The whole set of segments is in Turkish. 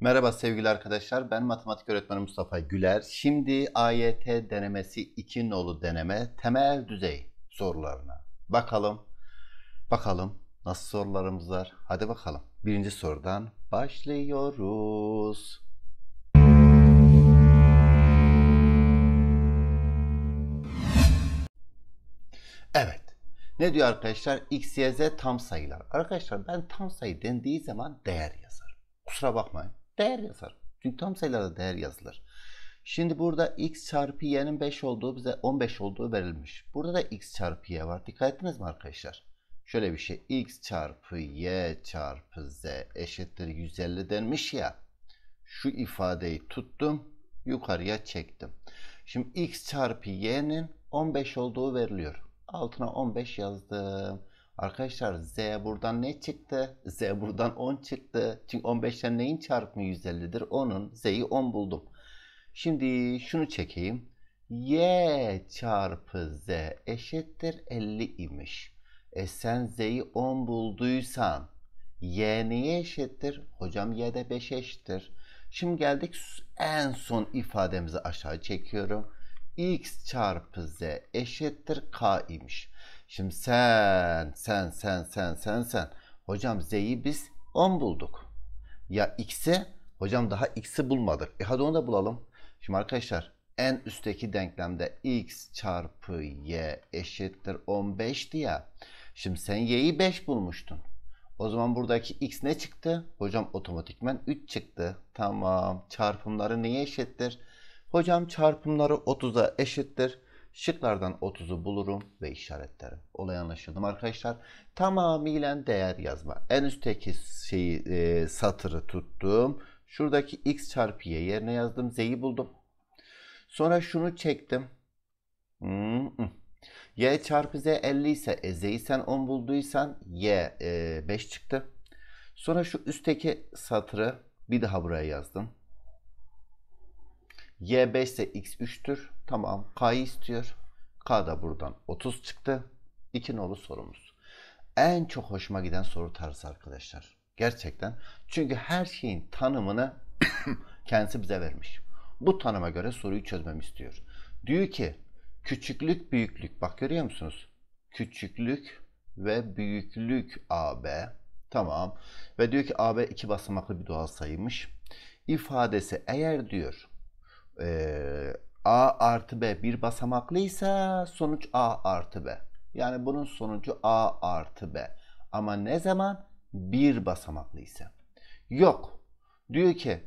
Merhaba sevgili arkadaşlar. Ben matematik öğretmeni Mustafa Güler. Şimdi AYT denemesi 2 nolu deneme temel düzey sorularına bakalım. Bakalım nasıl sorularımız var. Hadi bakalım. Birinci sorudan başlıyoruz. Evet. Ne diyor arkadaşlar? X, Y, Z tam sayılar. Arkadaşlar ben tam sayı dendiği zaman değer yazarım. Kusura bakmayın. Değer yazarım. Çünkü tam sayılarda değer yazılır. Şimdi burada x çarpı y'nin 5 olduğu bize 15 olduğu verilmiş. Burada da x çarpı y var. Dikkat ettiniz mi arkadaşlar? Şöyle bir şey. x çarpı y çarpı z eşittir 150 denmiş ya. Şu ifadeyi tuttum. Yukarıya çektim. Şimdi x çarpı y'nin 15 olduğu veriliyor. Altına 15 yazdım. Arkadaşlar z buradan ne çıktı? z buradan 10 çıktı. Çünkü 15'ten neyin çarpımı 150'dir? 10'un z'yi 10 buldum. Şimdi şunu çekeyim. y çarpı z eşittir 50 imiş. E sen z'yi 10 bulduysan y neye eşittir? Hocam y de 5 eşittir. Şimdi geldik en son ifademizi aşağı çekiyorum. x çarpı z eşittir k imiş. Şimdi sen, sen, sen, sen, sen, sen. Hocam z'yi biz 10 bulduk. Ya x'i, hocam daha x'i bulmadık. E hadi onu da bulalım. Şimdi arkadaşlar en üstteki denklemde x çarpı y eşittir 15 diye. Şimdi sen y'yi 5 bulmuştun. O zaman buradaki x ne çıktı? Hocam otomatikmen 3 çıktı. Tamam. Çarpımları neye eşittir? Hocam çarpımları 30'a eşittir. Şıklardan 30'u bulurum ve işaretlerim. Olay anlaşıldı mı arkadaşlar? Tamamıyla değer yazma. En üstteki şeyi e, satırı tuttum. Şuradaki x çarpı y yerine yazdım. Z'yi buldum. Sonra şunu çektim. Hmm. Y çarpı z 50 ise e, z'yi sen 10 bulduysan y e, 5 çıktı. Sonra şu üstteki satırı bir daha buraya yazdım. Y 5 ise X 3'tür. Tamam. K'yı istiyor. K da buradan 30 çıktı. İki nolu sorumuz. En çok hoşuma giden soru tarzı arkadaşlar. Gerçekten. Çünkü her şeyin tanımını kendisi bize vermiş. Bu tanıma göre soruyu çözmemi istiyor. Diyor ki küçüklük büyüklük bak görüyor musunuz? Küçüklük ve büyüklük AB. Tamam. Ve diyor ki AB iki basamaklı bir doğal sayıymış. İfadesi eğer diyor e, A artı B bir basamaklıysa sonuç A artı B. Yani bunun sonucu A artı B. Ama ne zaman? Bir basamaklıysa. Yok. Diyor ki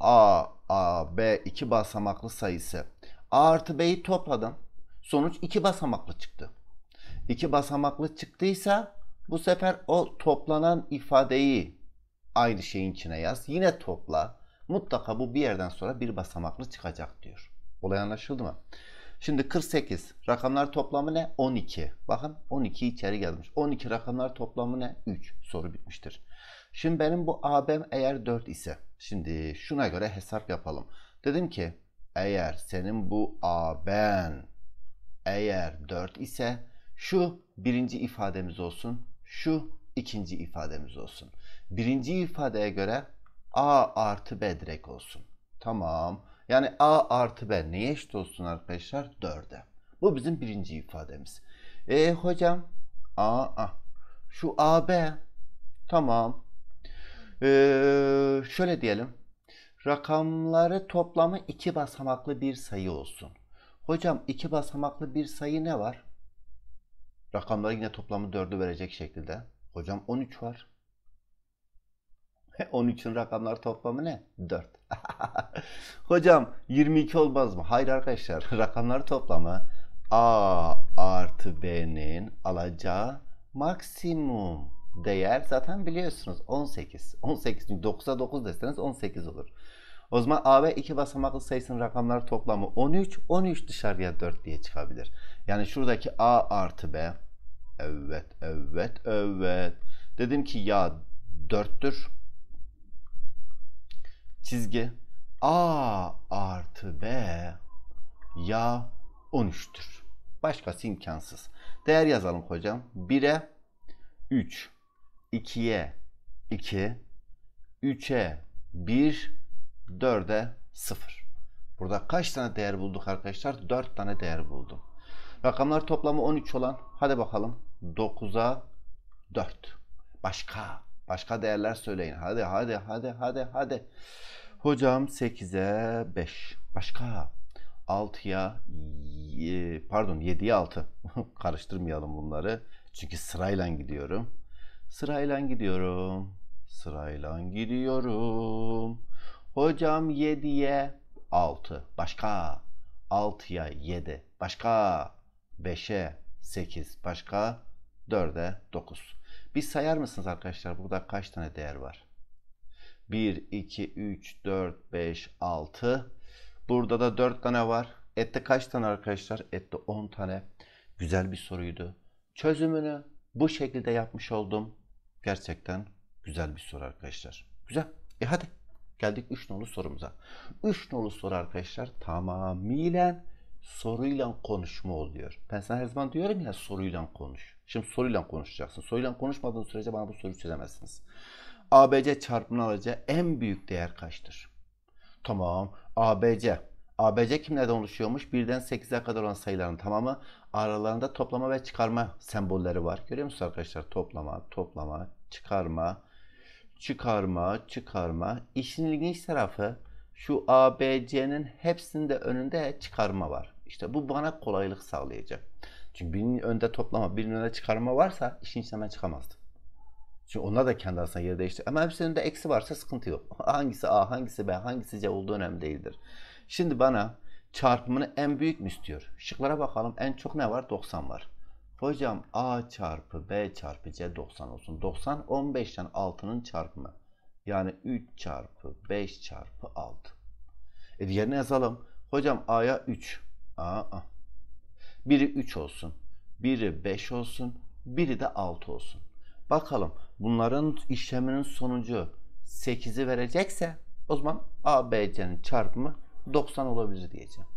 A, A, B iki basamaklı sayısı. A artı B'yi topladım. Sonuç iki basamaklı çıktı. İki basamaklı çıktıysa bu sefer o toplanan ifadeyi aynı şeyin içine yaz. Yine topla. Mutlaka bu bir yerden sonra bir basamaklı çıkacak diyor. Olay anlaşıldı mı? Şimdi 48 rakamlar toplamı ne? 12. Bakın 12 içeri gelmiş. 12 rakamlar toplamı ne? 3. Soru bitmiştir. Şimdi benim bu AB'm eğer 4 ise şimdi şuna göre hesap yapalım. Dedim ki eğer senin bu AB'n eğer 4 ise şu birinci ifademiz olsun. Şu ikinci ifademiz olsun. Birinci ifadeye göre A artı B direkt olsun. Tamam. Yani A artı B neye eşit olsun arkadaşlar? 4'e. Bu bizim birinci ifademiz. E hocam A, A. Şu AB tamam. Ee, şöyle diyelim. Rakamları toplamı iki basamaklı bir sayı olsun. Hocam iki basamaklı bir sayı ne var? Rakamları yine toplamı 4'ü verecek şekilde. Hocam 13 var. 13'ün rakamlar toplamı ne? 4. Hocam 22 olmaz mı? Hayır arkadaşlar. Rakamlar toplamı A artı B'nin alacağı maksimum değer zaten biliyorsunuz 18. 18 9'a 9 deseniz 18 olur. O zaman A ve iki basamaklı sayısının rakamlar toplamı 13. 13 dışarıya 4 diye çıkabilir. Yani şuradaki A artı B. Evet, evet, evet. Dedim ki ya 4'tür çizgi A artı B ya 13'tür. Başkası imkansız. Değer yazalım hocam. 1'e 3, 2'ye 2, 3'e 1, 4'e 0. Burada kaç tane değer bulduk arkadaşlar? 4 tane değer buldum. Rakamlar toplamı 13 olan hadi bakalım 9'a 4. Başka. Başka değerler söyleyin. Hadi hadi hadi hadi hadi. Hocam 8'e 5. Başka. 6'ya pardon 7'ye 6. Karıştırmayalım bunları. Çünkü sırayla gidiyorum. Sırayla gidiyorum. Sırayla gidiyorum. Hocam 7'ye 6. Başka. 6'ya 7. Başka. 5'e 8. Başka. 4'e 9. Bir sayar mısınız arkadaşlar? Burada kaç tane değer var? 1, 2, 3, 4, 5, 6. Burada da 4 tane var. Ette kaç tane arkadaşlar? Ette 10 tane. Güzel bir soruydu. Çözümünü bu şekilde yapmış oldum. Gerçekten güzel bir soru arkadaşlar. Güzel. E hadi geldik 3 nolu sorumuza. 3 nolu soru arkadaşlar tamamıyla soruyla konuşma oluyor. Ben sana her zaman diyorum ya soruyla konuş. Şimdi soruyla konuşacaksın. Soruyla konuşmadığın sürece bana bu soruyu çözemezsiniz. ABC çarpımını alacağı en büyük değer kaçtır? Tamam. ABC. ABC kimlerden oluşuyormuş? Birden 8'e kadar olan sayıların tamamı aralarında toplama ve çıkarma sembolleri var. Görüyor musunuz arkadaşlar? Toplama, toplama, çıkarma, çıkarma, çıkarma. İşin ilginç tarafı şu ABC'nin hepsinde önünde çıkarma var. İşte bu bana kolaylık sağlayacak. Çünkü birinin önünde toplama, birinin önünde çıkarma varsa işin içinden ben çıkamazdım. Çünkü onlar da kendi arasında yer değiştir. Ama hepsinin önünde eksi varsa sıkıntı yok. Hangisi A, hangisi B, hangisi C olduğu önemli değildir. Şimdi bana çarpımını en büyük mü istiyor? Şıklara bakalım. En çok ne var? 90 var. Hocam A çarpı B çarpı C 90 olsun. 90 15'ten 6'nın çarpımı. Yani 3 çarpı 5 çarpı 6. E diğerini yazalım. Hocam A'ya 3. Aa. Biri 3 olsun. Biri 5 olsun. Biri de 6 olsun. Bakalım bunların işleminin sonucu 8'i verecekse o zaman A, B, C'nin çarpımı 90 olabilir diyeceğim.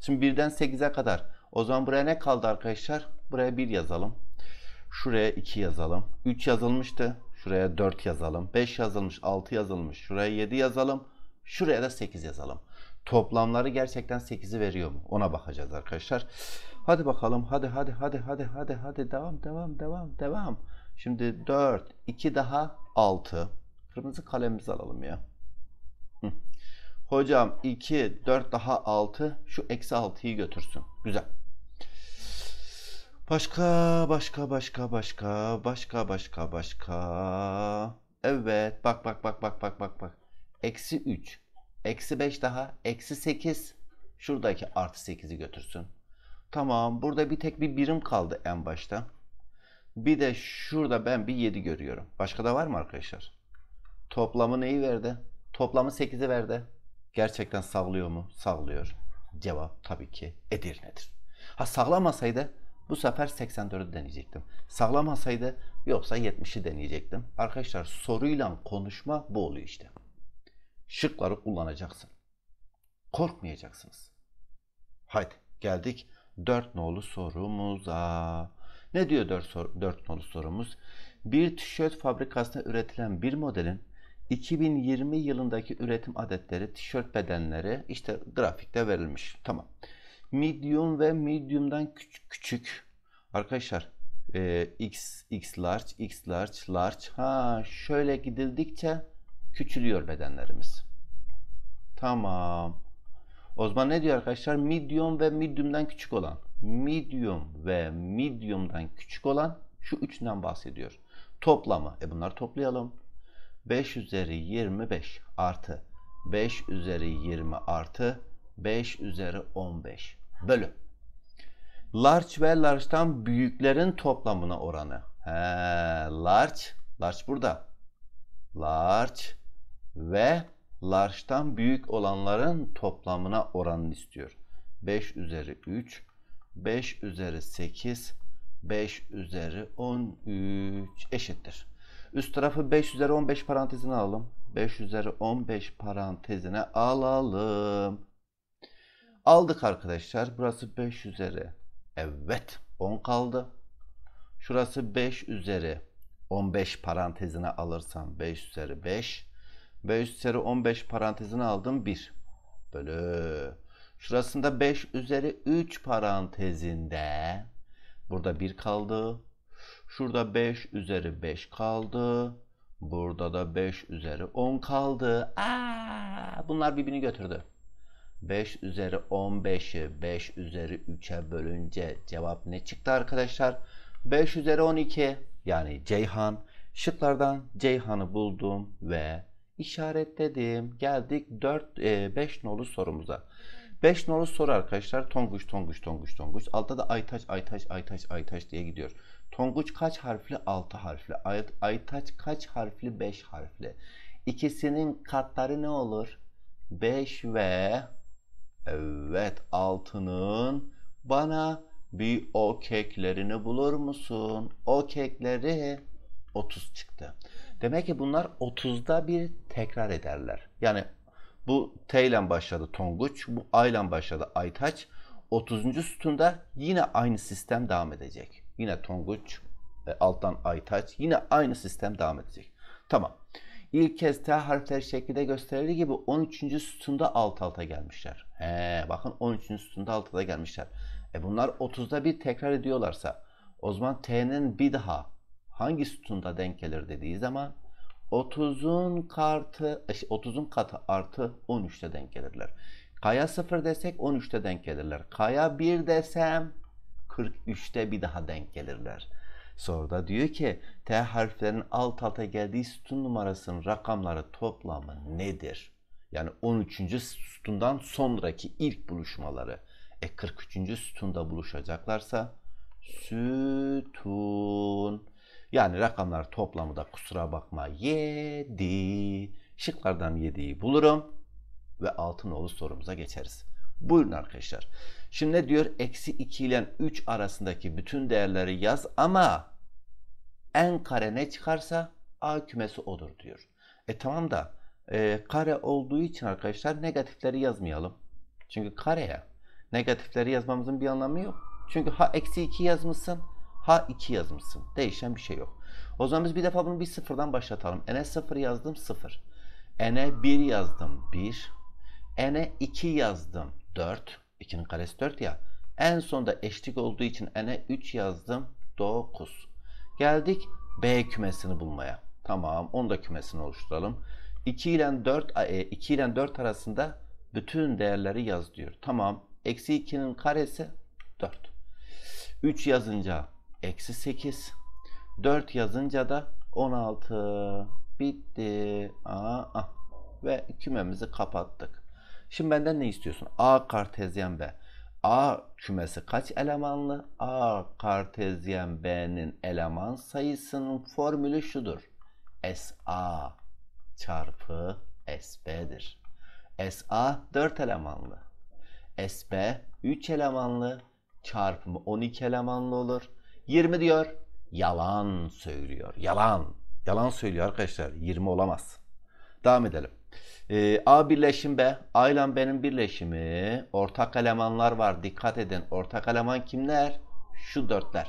Şimdi 1'den 8'e kadar o zaman buraya ne kaldı arkadaşlar? Buraya 1 yazalım. Şuraya 2 yazalım. 3 yazılmıştı. Şuraya 4 yazalım. 5 yazılmış. 6 yazılmış. Şuraya 7 yazalım. Şuraya da 8 yazalım. Toplamları gerçekten 8'i veriyor mu? Ona bakacağız arkadaşlar. Hadi bakalım. Hadi hadi hadi hadi hadi hadi devam devam devam devam. Şimdi 4 2 daha 6. Kırmızı kalemimizi alalım ya. Hocam 2 4 daha 6 şu eksi 6'yı götürsün. Güzel. Başka, başka, başka, başka, başka, başka, başka. Evet, bak, bak, bak, bak, bak, bak, bak. Eksi 3, eksi 5 daha, eksi 8. Şuradaki artı 8'i götürsün. Tamam, burada bir tek bir birim kaldı en başta. Bir de şurada ben bir 7 görüyorum. Başka da var mı arkadaşlar? Toplamı neyi verdi? Toplamı 8'i verdi. Gerçekten sağlıyor mu? Sağlıyor. Cevap tabii ki Edirne'dir. Ha sağlamasaydı bu sefer 84'ü deneyecektim. Sağlamasaydı yoksa 70'i deneyecektim. Arkadaşlar soruyla konuşma bu oluyor işte. Şıkları kullanacaksın. Korkmayacaksınız. Haydi geldik 4 nolu sorumuza. Ne diyor 4, sor 4 nolu sorumuz? Bir tişört fabrikasında üretilen bir modelin 2020 yılındaki üretim adetleri, tişört bedenleri işte grafikte verilmiş. Tamam medium ve medium'dan küçük, küçük. Arkadaşlar e, x, x large, x large, large. Ha şöyle gidildikçe küçülüyor bedenlerimiz. Tamam. O zaman ne diyor arkadaşlar? Medium ve medium'dan küçük olan. Medium ve medium'dan küçük olan şu üçünden bahsediyor. Toplamı. E bunları toplayalım. 5 üzeri 25 artı 5 üzeri 20 artı 5 üzeri 15 bölü. Large ve large'dan büyüklerin toplamına oranı. He, large, large burada. Large ve large'dan büyük olanların toplamına oranını istiyor. 5 üzeri 3, 5 üzeri 8, 5 üzeri 13 eşittir. Üst tarafı 5 üzeri 15 parantezine alalım. 5 üzeri 15 parantezine alalım. Aldık arkadaşlar. Burası 5 üzeri. Evet. 10 kaldı. Şurası 5 üzeri. 15 parantezine alırsam 5 üzeri 5. 5 üzeri 15 parantezine aldım 1. Bölü. Şurasında 5 üzeri 3 parantezinde. Burada 1 kaldı. Şurada 5 üzeri 5 kaldı. Burada da 5 üzeri 10 kaldı. Aa, bunlar birbirini götürdü. 5 üzeri 15'i 5 üzeri 3'e bölünce cevap ne çıktı arkadaşlar? 5 üzeri 12 yani Ceyhan. Şıklardan Ceyhan'ı buldum ve işaretledim. Geldik 4 e, 5 nolu sorumuza. 5 nolu soru arkadaşlar. Tonguç, Tonguç, Tonguç, Tonguç. Altta da Aytaç, Aytaç, Aytaç, Aytaç diye gidiyor. Tonguç kaç harfli? 6 harfli. Ay, Aytaç kaç harfli? 5 harfli. İkisinin katları ne olur? 5 ve evet 6'nın bana bir o keklerini bulur musun? O kekleri 30 çıktı. Demek ki bunlar 30'da bir tekrar ederler. Yani bu T ile başladı Tonguç, bu A ile başladı Aytaç. 30. sütunda yine aynı sistem devam edecek. Yine Tonguç, e, alttan Aytaç, yine aynı sistem devam edecek. Tamam. İlk kez T harfleri şekilde gösterildiği gibi 13. sütunda alt alta gelmişler. He, bakın 13. sütunda alt alta gelmişler. E bunlar 30'da bir tekrar ediyorlarsa o zaman T'nin bir daha hangi sütunda denk gelir dediği zaman 30'un kartı 30'un katı artı 13'te denk gelirler. K'ya 0 desek 13'te denk gelirler. K'ya 1 desem 43'te bir daha denk gelirler. Soruda diyor ki T harflerinin alt alta geldiği sütun numarasının rakamları toplamı nedir? Yani 13. sütundan sonraki ilk buluşmaları. E 43. sütunda buluşacaklarsa sütun. Yani rakamlar toplamı da kusura bakma 7. Şıklardan 7'yi bulurum ve altın nolu sorumuza geçeriz. Buyurun arkadaşlar. Şimdi ne diyor? Eksi 2 ile 3 arasındaki bütün değerleri yaz ama en kare ne çıkarsa A kümesi odur diyor. E tamam da e, kare olduğu için arkadaşlar negatifleri yazmayalım. Çünkü kareye negatifleri yazmamızın bir anlamı yok. Çünkü ha eksi 2 yazmışsın ha 2 yazmışsın. Değişen bir şey yok. O zaman biz bir defa bunu bir sıfırdan başlatalım. N'e 0 yazdım 0. N'e 1 yazdım 1. N'e 2 yazdım 4. 2'nin karesi 4 ya. En sonda eşlik olduğu için N'e 3 yazdım 9. Geldik B kümesini bulmaya. Tamam onu da kümesini oluşturalım. 2 ile 4, 2 ile 4 arasında bütün değerleri yaz diyor. Tamam. Eksi 2'nin karesi 4. 3 yazınca eksi 8. 4 yazınca da 16. Bitti. Aa, ah. Ve kümemizi kapattık. Şimdi benden ne istiyorsun? A kartezyen B. A kümesi kaç elemanlı? A kartezyen B'nin eleman sayısının formülü şudur. SA çarpı SB'dir. SA 4 elemanlı. SB 3 elemanlı çarpımı 12 elemanlı olur. 20 diyor. Yalan söylüyor. Yalan. Yalan söylüyor arkadaşlar. 20 olamaz. Devam edelim. Ee, A birleşim B. A ile B'nin birleşimi. Ortak elemanlar var. Dikkat edin. Ortak eleman kimler? Şu dörtler.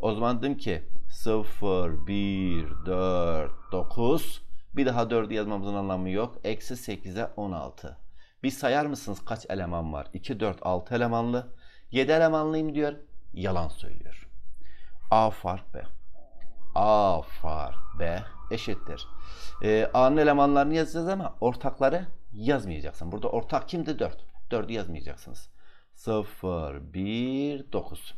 O zaman dedim ki 0, 1, 4, 9. Bir daha 4'ü yazmamızın anlamı yok. Eksi 8'e 16. Bir sayar mısınız kaç eleman var? 2, 4, 6 elemanlı. 7 elemanlıyım diyor. Yalan söylüyor. A fark B. A fark B eşittir. Ee, A'nın elemanlarını yazacağız ama ortakları yazmayacaksın. Burada ortak kimdi? 4. 4'ü yazmayacaksınız. 0, 1, 9.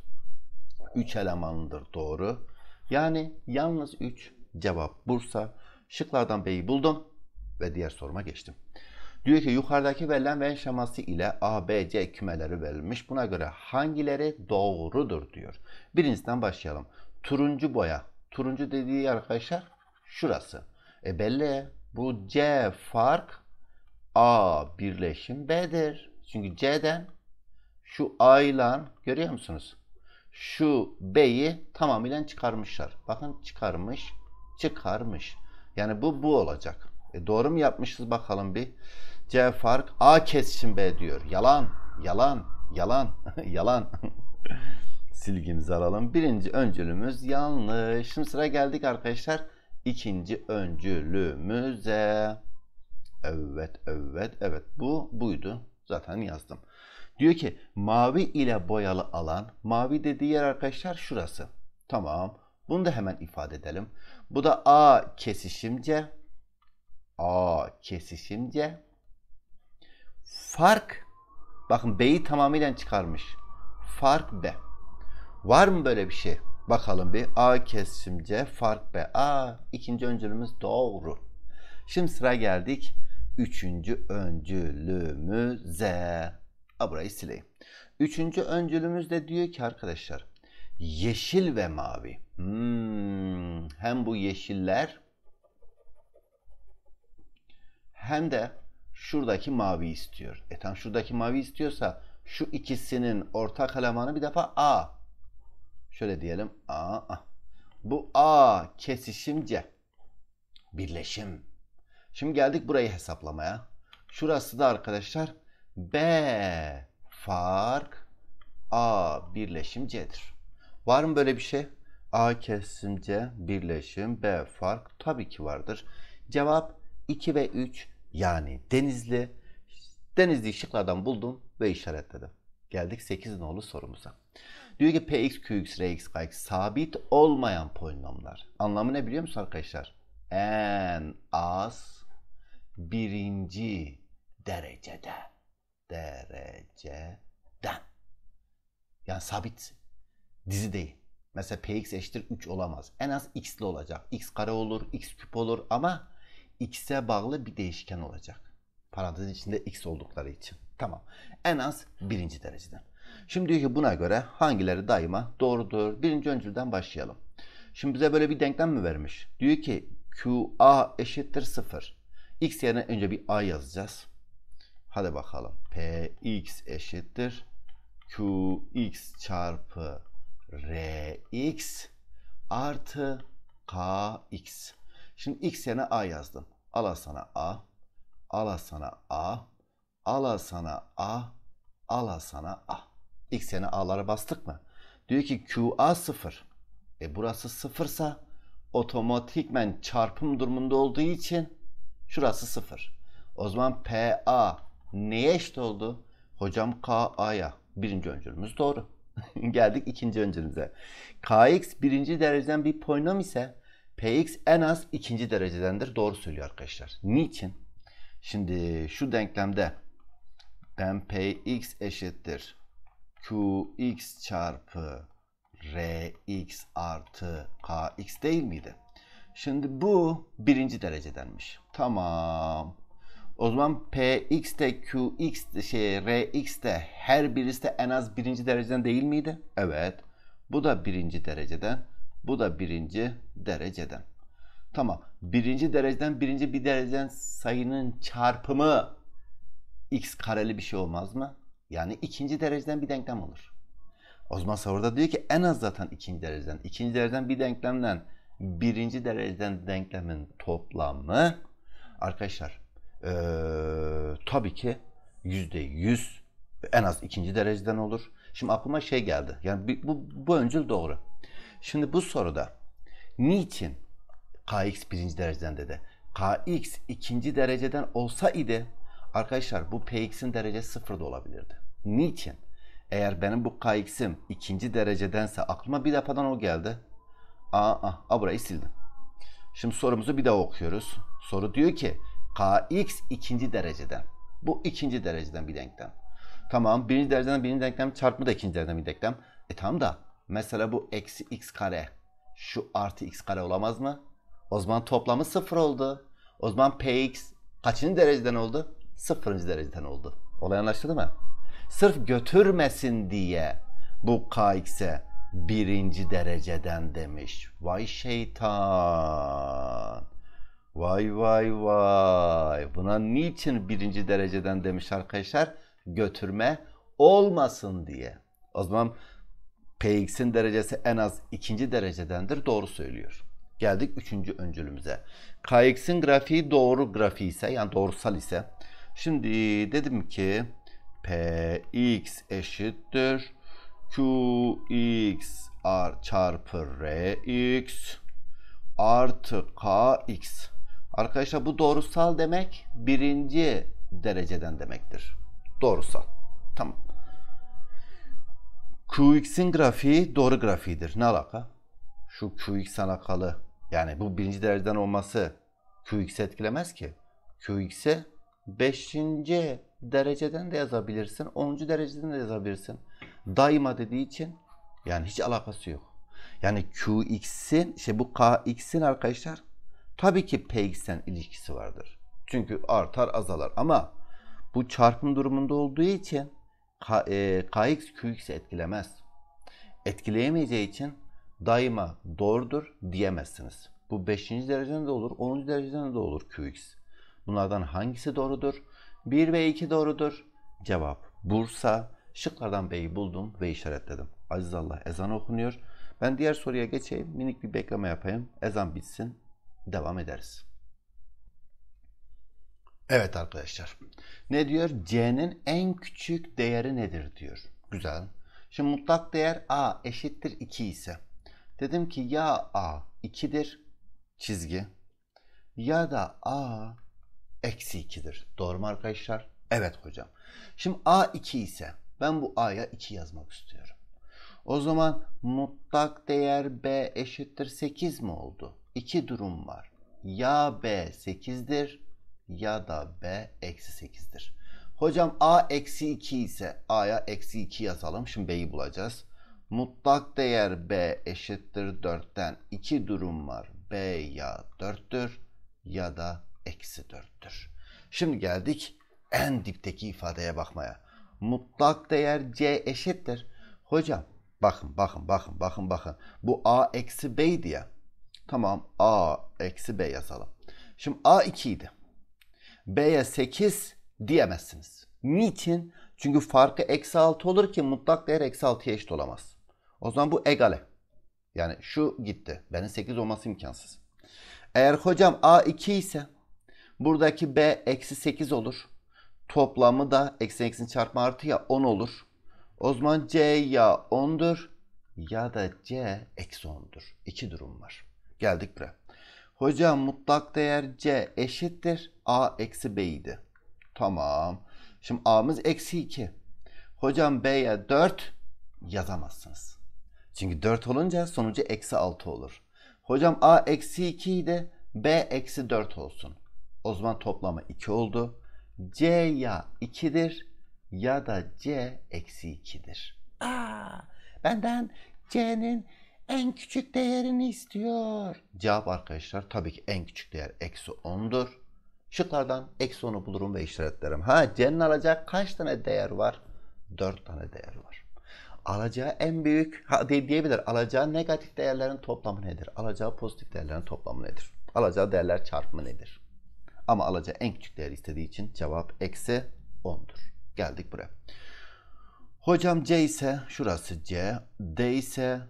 3 elemanlıdır doğru. Yani yalnız 3 cevap Bursa. Şıklardan B'yi buldum ve diğer soruma geçtim. Diyor ki yukarıdaki verilen ven şeması ile A, B, C kümeleri verilmiş. Buna göre hangileri doğrudur diyor. Birincisinden başlayalım. Turuncu boya. Turuncu dediği arkadaşlar şurası. E belli. Bu C fark A birleşim B'dir. Çünkü C'den şu A ile görüyor musunuz? Şu B'yi tamamıyla çıkarmışlar. Bakın çıkarmış, çıkarmış. Yani bu bu olacak. E doğru mu yapmışız bakalım bir. C fark A kesişim B diyor. Yalan, yalan, yalan, yalan. Silgimizi alalım. Birinci öncülümüz yanlış. Şimdi sıra geldik arkadaşlar. ikinci öncülümüze. Evet, evet, evet. Bu buydu. Zaten yazdım. Diyor ki mavi ile boyalı alan. Mavi dediği yer arkadaşlar şurası. Tamam. Bunu da hemen ifade edelim. Bu da A kesişimce. A kesişimce. Fark. Bakın B'yi tamamıyla çıkarmış. Fark B. Var mı böyle bir şey? Bakalım bir. A kesişimce fark B. A ikinci öncülümüz doğru. Şimdi sıra geldik. Üçüncü öncülümüze. A burayı sileyim. Üçüncü öncülümüz de diyor ki arkadaşlar. Yeşil ve mavi. Hmm, hem bu yeşiller hem de şuradaki mavi istiyor. E tam şuradaki mavi istiyorsa şu ikisinin ortak elemanı bir defa A. Şöyle diyelim A. A. Bu A kesişimce. Birleşim. Şimdi geldik burayı hesaplamaya. Şurası da arkadaşlar B fark A birleşim C'dir. Var mı böyle bir şey? A kesim C birleşim B fark tabii ki vardır. Cevap 2 ve 3 yani Denizli. Denizli şıklardan buldum ve işaretledim. Geldik 8 nolu sorumuza. Diyor ki Px, Qx, Rx, Kx sabit olmayan polinomlar. Anlamı ne biliyor musun arkadaşlar? En az birinci derecede dereceden. Yani sabit dizi değil. Mesela px eşittir 3 olamaz. En az x'li olacak. x kare olur, x küp olur ama x'e bağlı bir değişken olacak. Parantez içinde x oldukları için. Tamam. En az birinci dereceden. Şimdi diyor ki buna göre hangileri daima doğrudur? Birinci öncülden başlayalım. Şimdi bize böyle bir denklem mi vermiş? Diyor ki QA eşittir 0. X yerine önce bir A yazacağız. Hadi bakalım. Px eşittir Qx çarpı Rx artı Kx. Şimdi x yerine A yazdım. Ala sana A. Ala sana A. Ala sana A. Ala sana A. X yerine A'lara bastık mı? Diyor ki QA 0. E burası sıfırsa otomatikmen çarpım durumunda olduğu için şurası 0. O zaman PA neye eşit oldu? Hocam KA'ya. Birinci öncülümüz doğru. Geldik ikinci öncülümüze. KX birinci dereceden bir polinom ise Px en az ikinci derecedendir. Doğru söylüyor arkadaşlar. Niçin? Şimdi şu denklemde ben Px eşittir Qx çarpı Rx artı Kx değil miydi? Şimdi bu birinci derecedenmiş. Tamam. O zaman Px de Qx de şey Rx de her birisi de en az birinci dereceden değil miydi? Evet. Bu da birinci dereceden. Bu da birinci dereceden. Tamam. Birinci dereceden birinci bir dereceden sayının çarpımı x kareli bir şey olmaz mı? Yani ikinci dereceden bir denklem olur. O zaman soruda diyor ki en az zaten ikinci dereceden. ikinci dereceden bir denklemden birinci dereceden denklemin toplamı arkadaşlar ee, tabii ki yüzde yüz en az ikinci dereceden olur. Şimdi aklıma şey geldi. Yani bu, bu öncül doğru. Şimdi bu soruda niçin kx birinci dereceden dedi? kx ikinci dereceden olsa idi arkadaşlar bu px'in derecesi sıfır da olabilirdi. Niçin? Eğer benim bu kx'im ikinci derecedense aklıma bir defadan o geldi. Aa, aa, aa burayı sildim. Şimdi sorumuzu bir daha okuyoruz. Soru diyor ki kx ikinci dereceden. Bu ikinci dereceden bir denklem. Tamam birinci dereceden birinci denklem çarpımı da ikinci dereceden bir denklem. E tamam da mesela bu eksi x kare şu artı x kare olamaz mı? O zaman toplamı sıfır oldu. O zaman px kaçıncı dereceden oldu? Sıfırıncı dereceden oldu. Olay anlaşıldı mı? Sırf götürmesin diye bu kx'e birinci dereceden demiş. Vay şeytan. Vay vay vay. Buna niçin birinci dereceden demiş arkadaşlar? Götürme olmasın diye. O zaman Px'in derecesi en az ikinci derecedendir. Doğru söylüyor. Geldik üçüncü öncülümüze. Kx'in grafiği doğru grafiği ise yani doğrusal ise. Şimdi dedim ki Px eşittir Qx çarpı Rx artı Kx. Arkadaşlar bu doğrusal demek birinci dereceden demektir. Doğrusal. Tamam. QX'in grafiği doğru grafiğidir. Ne alaka? Şu QX alakalı. Yani bu birinci dereceden olması QX'i etkilemez ki. QX'e 5. dereceden de yazabilirsin. 10. dereceden de yazabilirsin. Daima dediği için yani hiç alakası yok. Yani QX'in şey bu KX'in arkadaşlar tabii ki PX'ten ilişkisi vardır. Çünkü artar azalar ama bu çarpım durumunda olduğu için K, e, KX QX'i etkilemez. Etkileyemeyeceği için daima doğrudur diyemezsiniz. Bu 5. dereceden de olur, 10. dereceden de olur QX. Bunlardan hangisi doğrudur? 1 ve 2 doğrudur. Cevap Bursa. Şıklardan B'yi buldum ve işaretledim. Aziz Allah ezan okunuyor. Ben diğer soruya geçeyim. Minik bir bekleme yapayım. Ezan bitsin. Devam ederiz. Evet arkadaşlar. Ne diyor? C'nin en küçük değeri nedir diyor. Güzel. Şimdi mutlak değer A eşittir 2 ise. Dedim ki ya A 2'dir çizgi ya da A eksi 2'dir. Doğru mu arkadaşlar? Evet hocam. Şimdi A 2 ise ben bu A'ya 2 yazmak istiyorum. O zaman mutlak değer B eşittir 8 mi oldu? İki durum var. Ya B 8'dir ya da B eksi 8'dir. Hocam A eksi 2 ise A'ya eksi 2 yazalım. Şimdi B'yi bulacağız. Mutlak değer B eşittir 4'ten iki durum var. B ya 4'tür ya da eksi 4'tür. Şimdi geldik en dipteki ifadeye bakmaya. Mutlak değer C eşittir. Hocam bakın bakın bakın bakın bakın. Bu A eksi B'ydi ya. Tamam A eksi B yazalım. Şimdi A 2 idi. B'ye 8 diyemezsiniz. Niçin? Çünkü farkı eksi 6 olur ki mutlak değer eksi 6'ya eşit olamaz. O zaman bu egale. Yani şu gitti. Benim 8 olması imkansız. Eğer hocam A 2 ise buradaki B eksi 8 olur. Toplamı da eksi eksi çarpma artı ya 10 olur. O zaman C ya 10'dur ya da C eksi 10'dur. İki durum var. Geldik buraya. Hocam mutlak değer C eşittir. A eksi B idi. Tamam. Şimdi A'mız eksi 2. Hocam B'ye 4 yazamazsınız. Çünkü 4 olunca sonucu eksi 6 olur. Hocam A eksi 2 idi. B eksi 4 olsun. O zaman toplamı 2 oldu. C ya 2'dir ya da C eksi 2'dir. Aa, benden C'nin en küçük değerini istiyor. Cevap arkadaşlar tabii ki en küçük değer eksi 10'dur. Şıklardan eksi 10'u bulurum ve işaretlerim. Ha C'nin alacak kaç tane değer var? 4 tane değer var. Alacağı en büyük ha, diyebilir. Alacağı negatif değerlerin toplamı nedir? Alacağı pozitif değerlerin toplamı nedir? Alacağı değerler çarpımı nedir? Ama alacağı en küçük değer istediği için cevap eksi 10'dur. Geldik buraya. Hocam C ise şurası C, D ise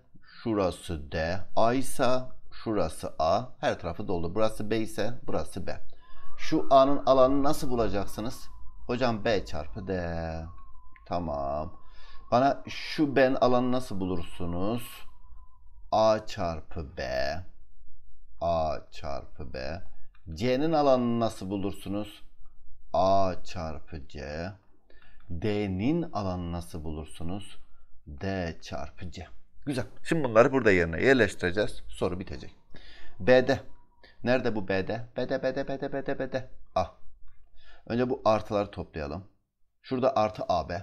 şurası D, A ise şurası A. Her tarafı dolu. Burası B ise burası B. Şu A'nın alanını nasıl bulacaksınız? Hocam B çarpı D. Tamam. Bana şu B'nin alanı nasıl bulursunuz? A çarpı B. A çarpı B. C'nin alanını nasıl bulursunuz? A çarpı C. D'nin alanını nasıl bulursunuz? D çarpı C. Güzel. Şimdi bunları burada yerine yerleştireceğiz. Soru bitecek. B'de. Nerede bu B'de? B'de, B'de, B'de, B'de, B'de. A. Önce bu artıları toplayalım. Şurada artı AB.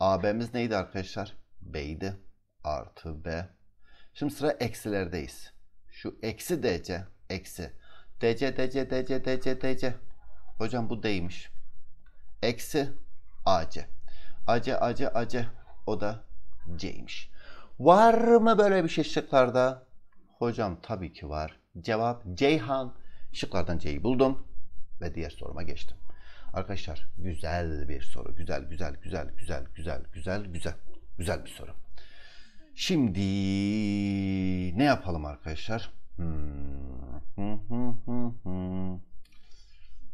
AB'miz neydi arkadaşlar? B'ydi. Artı B. Şimdi sıra eksilerdeyiz. Şu eksi DC. Eksi. DC, DC, DC, DC, DC. Hocam bu D'ymiş. Eksi AC. AC, AC, AC. O da C'ymiş. Var mı böyle bir şey şıklarda? Hocam tabii ki var. Cevap Ceyhan. Şıklardan C'yi buldum ve diğer soruma geçtim. Arkadaşlar güzel bir soru. Güzel, güzel, güzel, güzel, güzel, güzel, güzel. Güzel bir soru. Şimdi ne yapalım arkadaşlar?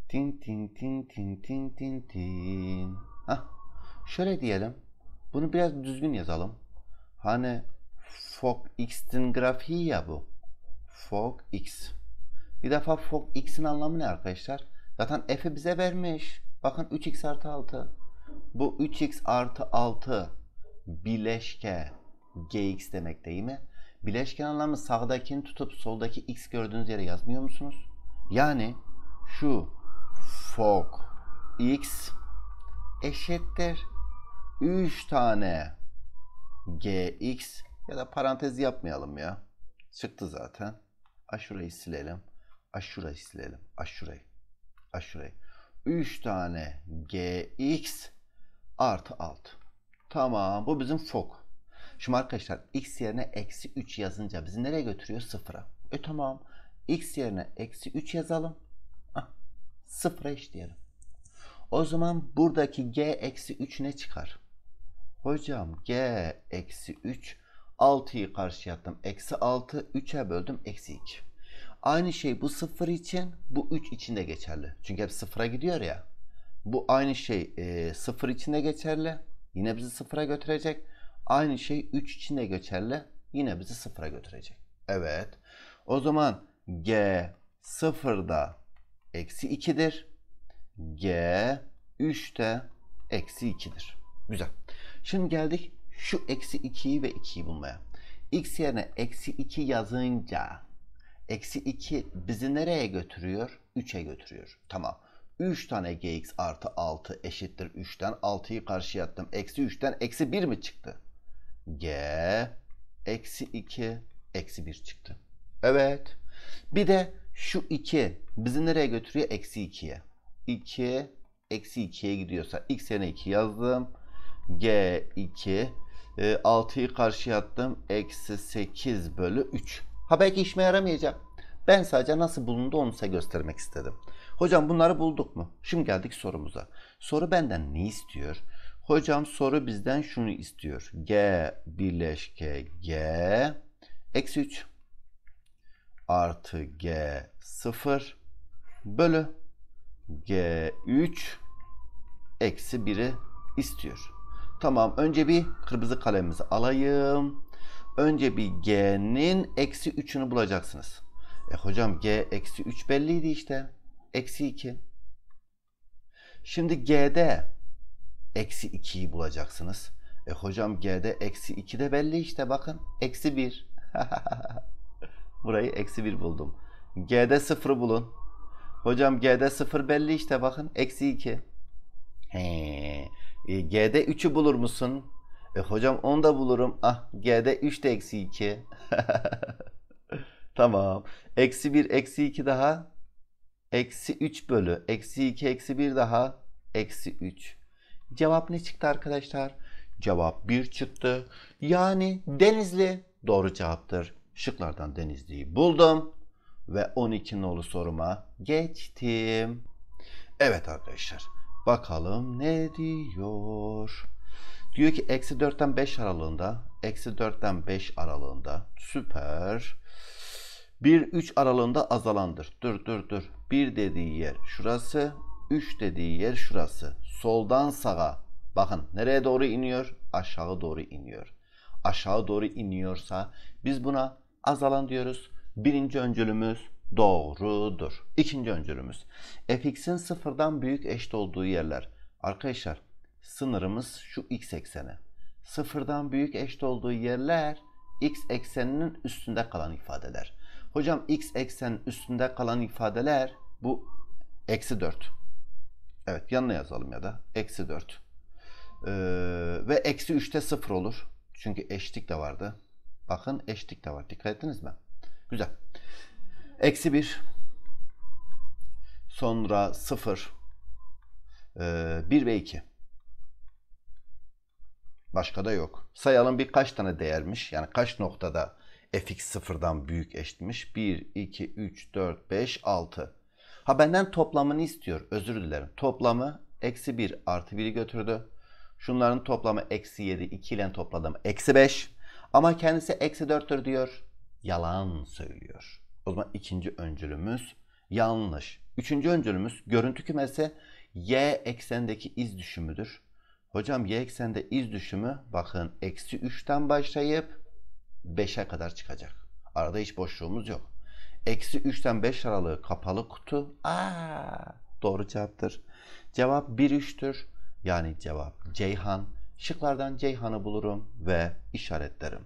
Tin tin tin tin tin tin tin. Şöyle diyelim. Bunu biraz düzgün yazalım. Hani Fog X'in grafiği ya bu. Fog X. Bir defa fog x'in anlamı ne arkadaşlar? Zaten f'i bize vermiş. Bakın 3x artı 6. Bu 3x artı 6 bileşke gx demek değil mi? Bileşken anlamı sağdakini tutup soldaki x gördüğünüz yere yazmıyor musunuz? Yani şu fog x eşittir 3 tane gx ya da parantez yapmayalım ya. Çıktı zaten. Aşurayı silelim. Aşurayı silelim. Aşurayı. Aşurayı. 3 tane gx artı 6. Tamam bu bizim fog. Şimdi arkadaşlar x yerine eksi 3 yazınca bizi nereye götürüyor? Sıfıra. E tamam. x yerine eksi 3 yazalım. Ah, sıfıra eşleyelim. O zaman buradaki g eksi 3 ne çıkar? Hocam g eksi 3 6'yı karşıya attım. Eksi 6 3'e böldüm. Eksi 2. Aynı şey bu 0 için bu 3 için de geçerli. Çünkü hep sıfıra gidiyor ya. Bu aynı şey e, 0 için de geçerli. Yine bizi sıfıra götürecek. Aynı şey 3 için de geçerli. Yine bizi sıfıra götürecek. Evet. O zaman g sıfırda eksi 2'dir. G 3'te eksi 2'dir. Güzel. Şimdi geldik şu eksi 2'yi ve 2'yi bulmaya. X yerine eksi 2 yazınca eksi 2 bizi nereye götürüyor? 3'e götürüyor. Tamam. 3 tane gx artı 6 eşittir 3'ten 6'yı karşıya attım. Eksi 3'ten eksi 1 mi çıktı? G eksi 2 eksi 1 çıktı. Evet. Bir de şu 2 bizi nereye götürüyor? Eksi 2'ye. 2 eksi 2'ye gidiyorsa x yerine 2 yazdım. G2 e, 6'yı karşıya attım. Eksi 8 bölü 3. Ha belki işime yaramayacak. Ben sadece nasıl bulundu onu size göstermek istedim. Hocam bunları bulduk mu? Şimdi geldik sorumuza. Soru benden ne istiyor? Hocam soru bizden şunu istiyor. G birleşke G eksi 3 artı G 0 bölü G3 eksi 1'i istiyor. Tamam önce bir kırmızı kalemimizi alayım. Önce bir G'nin eksi 3'ünü bulacaksınız. E hocam G eksi 3 belliydi işte. Eksi 2. Şimdi G'de eksi 2'yi bulacaksınız. E hocam G'de eksi 2 de belli işte bakın. Eksi 1. Burayı eksi 1 buldum. G'de 0 bulun. Hocam G'de 0 belli işte bakın. Eksi 2. He. E, G'de 3'ü bulur musun? E hocam onu da bulurum. Ah G'de 3 de eksi 2. tamam. Eksi 1 eksi 2 daha. Eksi 3 bölü. Eksi 2 eksi 1 daha. Eksi 3. Cevap ne çıktı arkadaşlar? Cevap 1 çıktı. Yani Denizli doğru cevaptır. Şıklardan Denizli'yi buldum. Ve 12 nolu soruma geçtim. Evet arkadaşlar. Bakalım ne diyor? Diyor ki eksi 4'ten 5 aralığında. Eksi 4'ten 5 aralığında. Süper. 1-3 aralığında azalandır. Dur dur dur. 1 dediği yer şurası. 3 dediği yer şurası. Soldan sağa. Bakın nereye doğru iniyor? Aşağı doğru iniyor. Aşağı doğru iniyorsa biz buna azalan diyoruz. Birinci öncülümüz doğrudur. İkinci öncülümüz. fx'in sıfırdan büyük eşit olduğu yerler. Arkadaşlar sınırımız şu x ekseni. Sıfırdan büyük eşit olduğu yerler x ekseninin üstünde kalan ifadeler. Hocam x eksenin üstünde kalan ifadeler bu eksi 4. Evet yanına yazalım ya da eksi 4. Ee, ve eksi 3'te 0 olur. Çünkü eşitlik de vardı. Bakın eşitlik de var. Dikkat ettiniz mi? Güzel. Eksi 1. Sonra 0. Ee, 1 ve 2. Başka da yok. Sayalım birkaç tane değermiş. Yani kaç noktada fx sıfırdan büyük eşitmiş. 1, 2, 3, 4, 5, 6. Ha benden toplamını istiyor. Özür dilerim. Toplamı eksi 1 artı 1'i götürdü. Şunların toplamı eksi 7. 2 ile topladım. Eksi 5. Ama kendisi eksi 4'tür diyor. Yalan söylüyor. O zaman ikinci öncülümüz yanlış. Üçüncü öncülümüz görüntü kümesi y eksendeki iz düşümüdür. Hocam y eksende iz düşümü bakın eksi 3'ten başlayıp 5'e kadar çıkacak. Arada hiç boşluğumuz yok. Eksi 3'ten 5 aralığı kapalı kutu. Aa, doğru cevaptır. Cevap 1 3'tür. Yani cevap Ceyhan. Şıklardan Ceyhan'ı bulurum ve işaretlerim.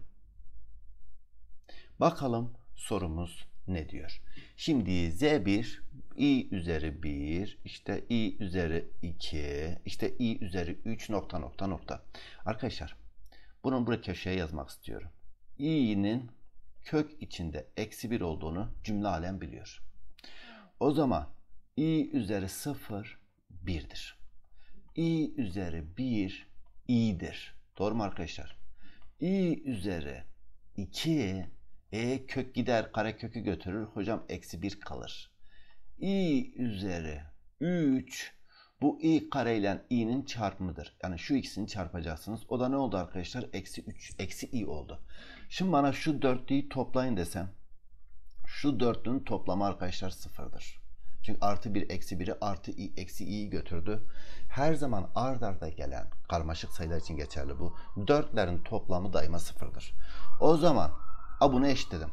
Bakalım sorumuz ne diyor? Şimdi Z1 i üzeri 1, işte i üzeri 2, işte i üzeri 3 nokta nokta nokta. Arkadaşlar bunu buraya köşeye yazmak istiyorum. i'nin kök içinde eksi 1 olduğunu cümle alem biliyor. O zaman i üzeri 0 1'dir. i üzeri 1 i'dir. Doğru mu arkadaşlar? i üzeri 2 e kök gider kare kökü götürür. Hocam eksi 1 kalır. i üzeri 3 bu i kare ile i'nin çarpımıdır. Yani şu ikisini çarpacaksınız. O da ne oldu arkadaşlar? Eksi 3. Eksi i oldu. Şimdi bana şu dörtlüyü toplayın desem. Şu dörtlünün toplamı arkadaşlar sıfırdır. Çünkü artı bir eksi biri artı i eksi i'yi götürdü. Her zaman ard arda gelen karmaşık sayılar için geçerli bu. Dörtlerin toplamı daima sıfırdır. O zaman a bunu eşitledim.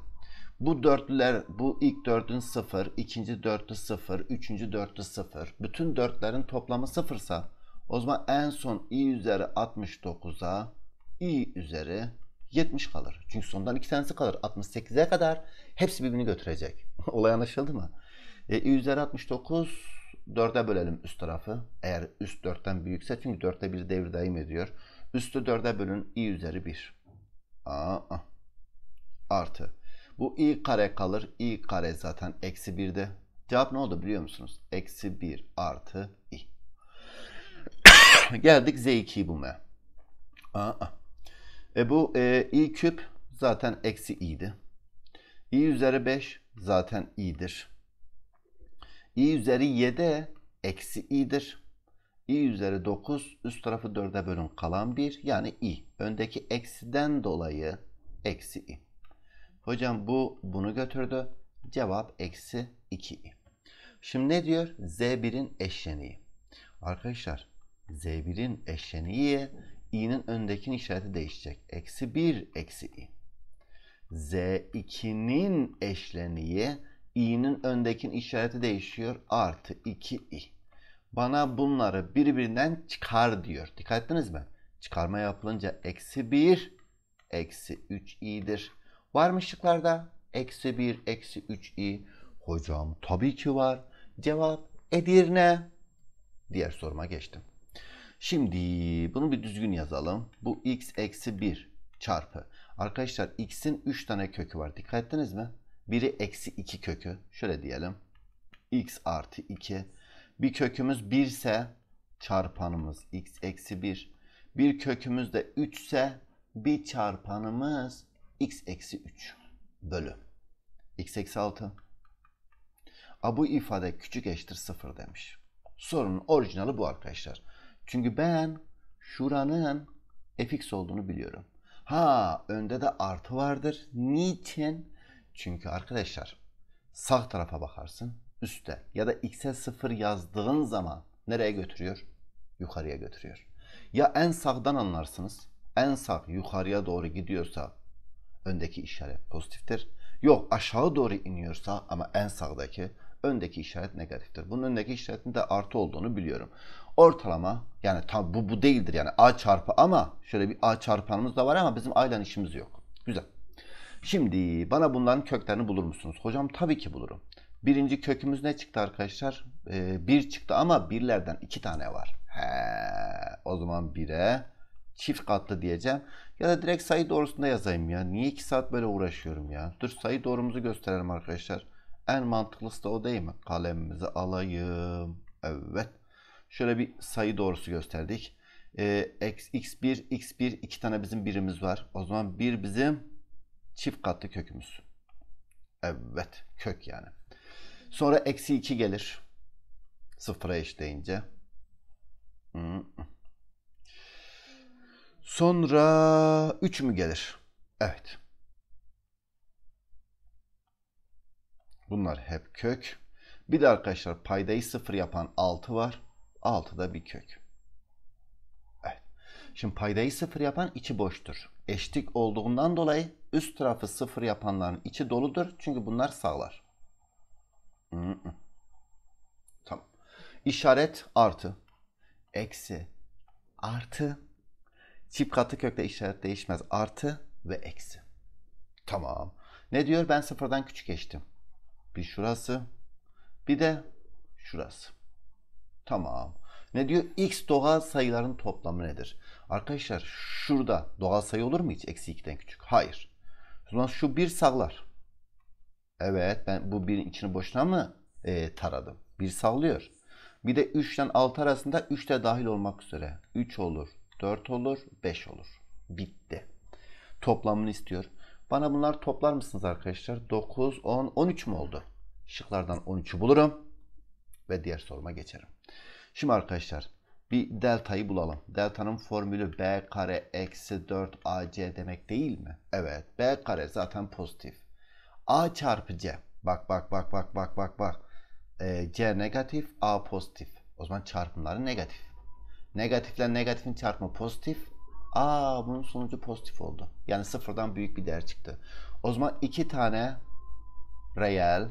Bu dörtlüler, bu ilk dörtlün sıfır, ikinci dörtlü sıfır, üçüncü dörtlü sıfır. Bütün dörtlerin toplamı sıfırsa o zaman en son i üzeri 69'a i üzeri 70 kalır. Çünkü sondan iki tanesi kalır. 68'e kadar hepsi birbirini götürecek. Olay anlaşıldı mı? E, i üzeri 69 4'e bölelim üst tarafı. Eğer üst 4'ten büyükse çünkü 4'te bir devir daim ediyor. Üstü 4'e bölün i üzeri 1. Aa, artı. Bu i kare kalır. i kare zaten eksi 1'de. Cevap ne oldu biliyor musunuz? Eksi 1 artı i. Geldik z2'yi bulmaya. Aa, e bu e, i küp zaten eksi i'di. i üzeri 5 zaten i'dir. i üzeri 7 eksi i'dir. i üzeri 9 üst tarafı 4'e bölün kalan 1 yani i. Öndeki eksiden dolayı eksi i. Hocam bu bunu götürdü. Cevap eksi 2i. Şimdi ne diyor? Z1'in eşleniği. Arkadaşlar Z1'in eşleniği i'nin öndekinin işareti değişecek. Eksi 1 eksi i. Z2'nin eşleniği i'nin öndekinin işareti değişiyor. Artı 2i. Bana bunları birbirinden çıkar diyor. Dikkat ettiniz mi? Çıkarma yapılınca eksi 1 eksi 3 i'dir. Var mı şıklarda? Eksi 1 eksi 3 i. Hocam tabii ki var. Cevap Edirne. Diğer soruma geçtim. Şimdi bunu bir düzgün yazalım. Bu x eksi 1 çarpı. Arkadaşlar x'in 3 tane kökü var. Dikkat ettiniz mi? Biri eksi 2 kökü. Şöyle diyelim. x artı 2. Bir kökümüz 1 ise çarpanımız x eksi 1. Bir kökümüz de 3 ise bir çarpanımız x eksi 3 bölü. x eksi 6. A bu ifade küçük eşittir 0 demiş. Sorunun orijinali bu arkadaşlar. Çünkü ben şuranın fx olduğunu biliyorum. Ha önde de artı vardır. Niçin? Çünkü arkadaşlar sağ tarafa bakarsın üstte ya da x'e 0 yazdığın zaman nereye götürüyor? Yukarıya götürüyor. Ya en sağdan anlarsınız. En sağ yukarıya doğru gidiyorsa öndeki işaret pozitiftir. Yok aşağı doğru iniyorsa ama en sağdaki öndeki işaret negatiftir. Bunun öndeki işaretin de artı olduğunu biliyorum. Ortalama yani tam bu bu değildir yani a çarpı ama şöyle bir a çarpanımız da var ama bizim a ile işimiz yok. Güzel. Şimdi bana bunların köklerini bulur musunuz? Hocam tabii ki bulurum. Birinci kökümüz ne çıktı arkadaşlar? Ee, bir çıktı ama birlerden iki tane var. He, o zaman bire çift katlı diyeceğim. Ya da direkt sayı doğrusunda yazayım ya. Niye iki saat böyle uğraşıyorum ya? Dur sayı doğrumuzu gösterelim arkadaşlar. En mantıklısı da o değil mi? Kalemimizi alayım. Evet. Şöyle bir sayı doğrusu gösterdik. Ee, x1, x1 iki tane bizim birimiz var. O zaman bir bizim çift katlı kökümüz. Evet. Kök yani. Sonra eksi 2 gelir. Sıfıra eşleyince. Sonra 3 mü gelir? Evet. Bunlar hep kök. Bir de arkadaşlar paydayı sıfır yapan 6 var. 6 da bir kök. Evet. Şimdi paydayı sıfır yapan içi boştur. Eşlik olduğundan dolayı üst tarafı sıfır yapanların içi doludur. Çünkü bunlar sağlar. Hı -hı. Tamam. İşaret artı. Eksi. Artı. Çift katı kökte işaret değişmez. Artı ve eksi. Tamam. Ne diyor? Ben sıfırdan küçük geçtim. Bir şurası. Bir de şurası. Tamam. Ne diyor? X doğal sayıların toplamı nedir? Arkadaşlar şurada doğal sayı olur mu hiç? Eksi 2'den küçük. Hayır. O şu bir sağlar. Evet ben bu birin içini boşuna mı e, taradım? Bir sallıyor. Bir de 3 ile 6 arasında 3 de dahil olmak üzere. 3 olur, 4 olur, 5 olur. Bitti. Toplamını istiyor. Bana bunlar toplar mısınız arkadaşlar? 9, 10, 13 mü oldu? Şıklardan 13'ü bulurum. Ve diğer soruma geçerim. Şimdi arkadaşlar bir deltayı bulalım. Delta'nın formülü b kare eksi 4 ac demek değil mi? Evet. b kare zaten pozitif. a çarpı c. Bak bak bak bak bak bak bak. E, c negatif a pozitif. O zaman çarpımları negatif. Negatifle negatifin çarpımı pozitif. Aa bunun sonucu pozitif oldu. Yani sıfırdan büyük bir değer çıktı. O zaman iki tane reel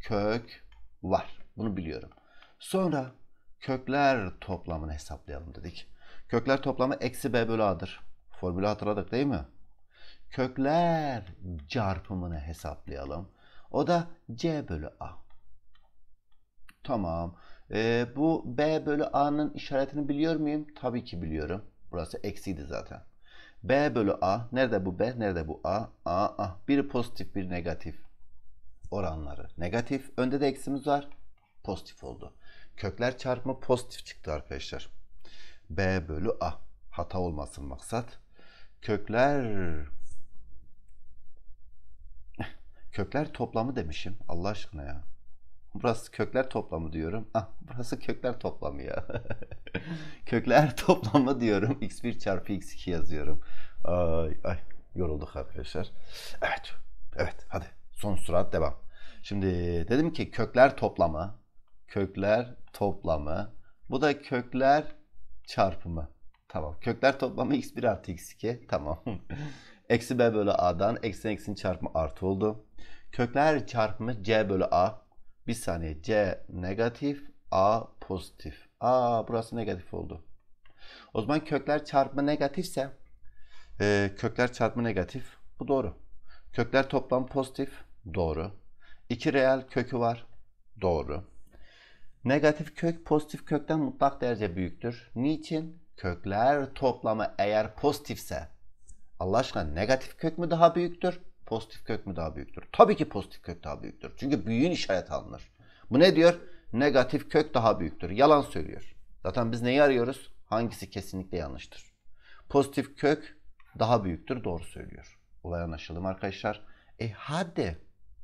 kök var. Bunu biliyorum. Sonra kökler toplamını hesaplayalım dedik. Kökler toplamı eksi b bölü a'dır. Formülü hatırladık değil mi? Kökler çarpımını hesaplayalım. O da c bölü a. Tamam. Ee, bu b bölü a'nın işaretini biliyor muyum? Tabii ki biliyorum. Burası eksiydi zaten. b bölü a. Nerede bu b? Nerede bu a? a, a. Biri pozitif, bir negatif. Oranları negatif. Önde de eksimiz var. Pozitif oldu. Kökler çarpımı pozitif çıktı arkadaşlar. B bölü A. Hata olmasın maksat. Kökler kökler toplamı demişim. Allah aşkına ya. Burası kökler toplamı diyorum. Ah, burası kökler toplamı ya. kökler toplamı diyorum. x1 çarpı x2 yazıyorum. Ay ay yorulduk arkadaşlar. Evet. Evet hadi son surat devam. Şimdi dedim ki kökler toplamı kökler toplamı. Bu da kökler çarpımı. Tamam. Kökler toplamı x1 artı x2. Tamam. eksi b bölü a'dan eksi eksinin çarpımı artı oldu. Kökler çarpımı c bölü a. Bir saniye. c negatif a pozitif. A burası negatif oldu. O zaman kökler çarpımı negatifse e, kökler çarpımı negatif. Bu doğru. Kökler toplam pozitif. Doğru. İki reel kökü var. Doğru. Negatif kök pozitif kökten mutlak derece büyüktür. Niçin? Kökler toplamı eğer pozitifse Allah aşkına negatif kök mü daha büyüktür? Pozitif kök mü daha büyüktür? Tabii ki pozitif kök daha büyüktür. Çünkü büyüğün işaret alınır. Bu ne diyor? Negatif kök daha büyüktür. Yalan söylüyor. Zaten biz neyi arıyoruz? Hangisi kesinlikle yanlıştır? Pozitif kök daha büyüktür. Doğru söylüyor. Olay anlaşıldı mı arkadaşlar? E hadi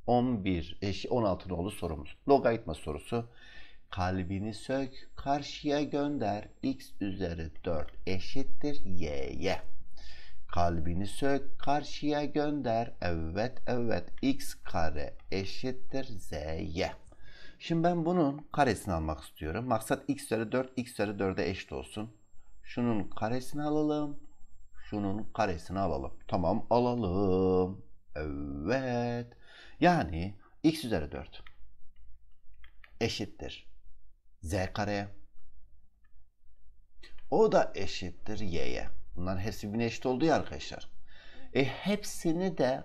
11 eşi 16 nolu sorumuz. Logaritma sorusu. Kalbini sök, karşıya gönder. X üzeri 4 eşittir y'ye. Kalbini sök, karşıya gönder. Evet, evet. X kare eşittir z'ye. Şimdi ben bunun karesini almak istiyorum. Maksat x üzeri 4, x üzeri 4'e eşit olsun. Şunun karesini alalım. Şunun karesini alalım. Tamam alalım. Evet. Yani x üzeri 4 eşittir z kare. O da eşittir y'ye. Bunların hepsi birbirine eşit oldu ya arkadaşlar. E hepsini de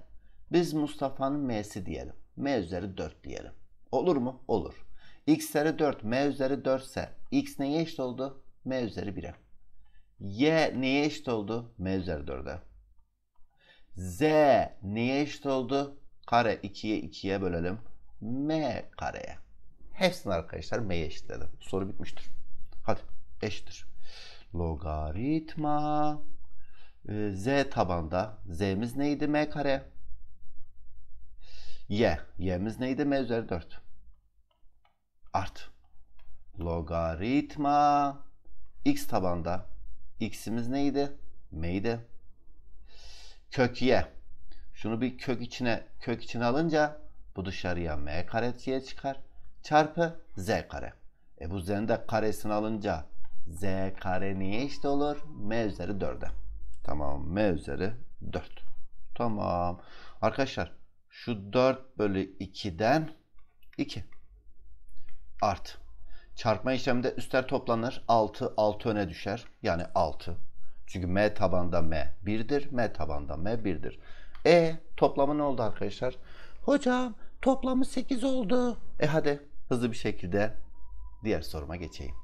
biz Mustafa'nın m'si diyelim. m üzeri 4 diyelim. Olur mu? Olur. x üzeri 4, m üzeri 4 ise x neye eşit oldu? m üzeri 1'e. y neye eşit oldu? m üzeri 4'e. z neye eşit oldu? Kare 2'ye 2'ye bölelim. m kareye. Hepsini arkadaşlar m'ye eşitledim. Soru bitmiştir. Hadi eşittir. Logaritma e, z tabanda z'miz neydi m kare? y. y'miz neydi m üzeri 4. Art. Logaritma x tabanda x'imiz neydi? m'ydi. Kök y. Şunu bir kök içine kök içine alınca bu dışarıya m kare diye çıkar çarpı z kare. E bu z'nin de karesini alınca z kare niye eşit olur? m üzeri 4'e. Tamam m üzeri 4. Tamam. Arkadaşlar şu 4 bölü 2'den 2. art. Çarpma işleminde üstler toplanır. 6, 6 öne düşer. Yani 6. Çünkü m tabanda m 1'dir. m tabanda m 1'dir. E toplamı ne oldu arkadaşlar? Hocam toplamı 8 oldu. E hadi hızlı bir şekilde diğer soruma geçeyim.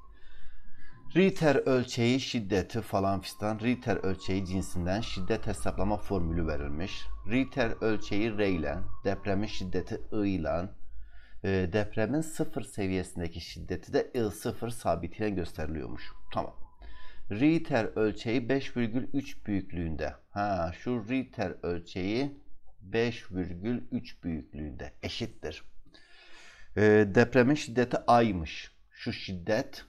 Ritter ölçeği şiddeti falan fistan. Ritter ölçeği cinsinden şiddet hesaplama formülü verilmiş. Ritter ölçeği R ile, depremin şiddeti I ile, depremin sıfır seviyesindeki şiddeti de I0 sabitiyle gösteriliyormuş. Tamam. Ritter ölçeği 5,3 büyüklüğünde. Ha, şu Ritter ölçeği 5,3 büyüklüğünde eşittir. E, depremin şiddeti A'ymış. Şu şiddet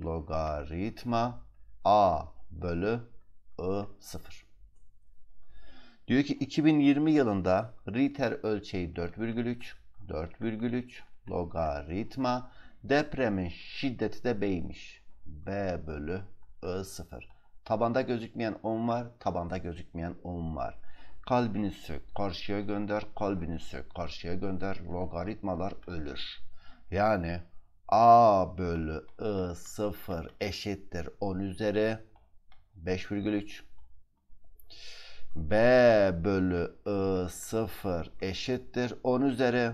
logaritma A bölü I0. Diyor ki 2020 yılında Ritter ölçeği 4,3 4,3 logaritma depremin şiddeti de B'ymiş. B bölü I0. Tabanda gözükmeyen 10 var, tabanda gözükmeyen 10 var. Kalbini sök, karşıya gönder, kalbini sök, karşıya gönder. Logaritmalar ölür. Yani A bölü I 0 eşittir 10 üzeri 5,3. B bölü I 0 eşittir 10 üzeri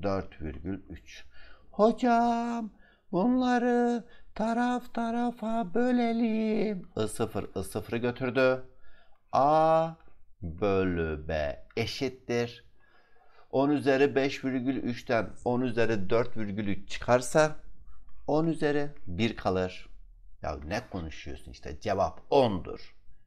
4,3. Hocam bunları taraf tarafa bölelim. I0 I0'ı götürdü. A bölü B eşittir 10 üzeri 5,3'ten 10 üzeri 4,3 çıkarsa 10 üzeri 1 kalır. Ya ne konuşuyorsun işte cevap 10'dur.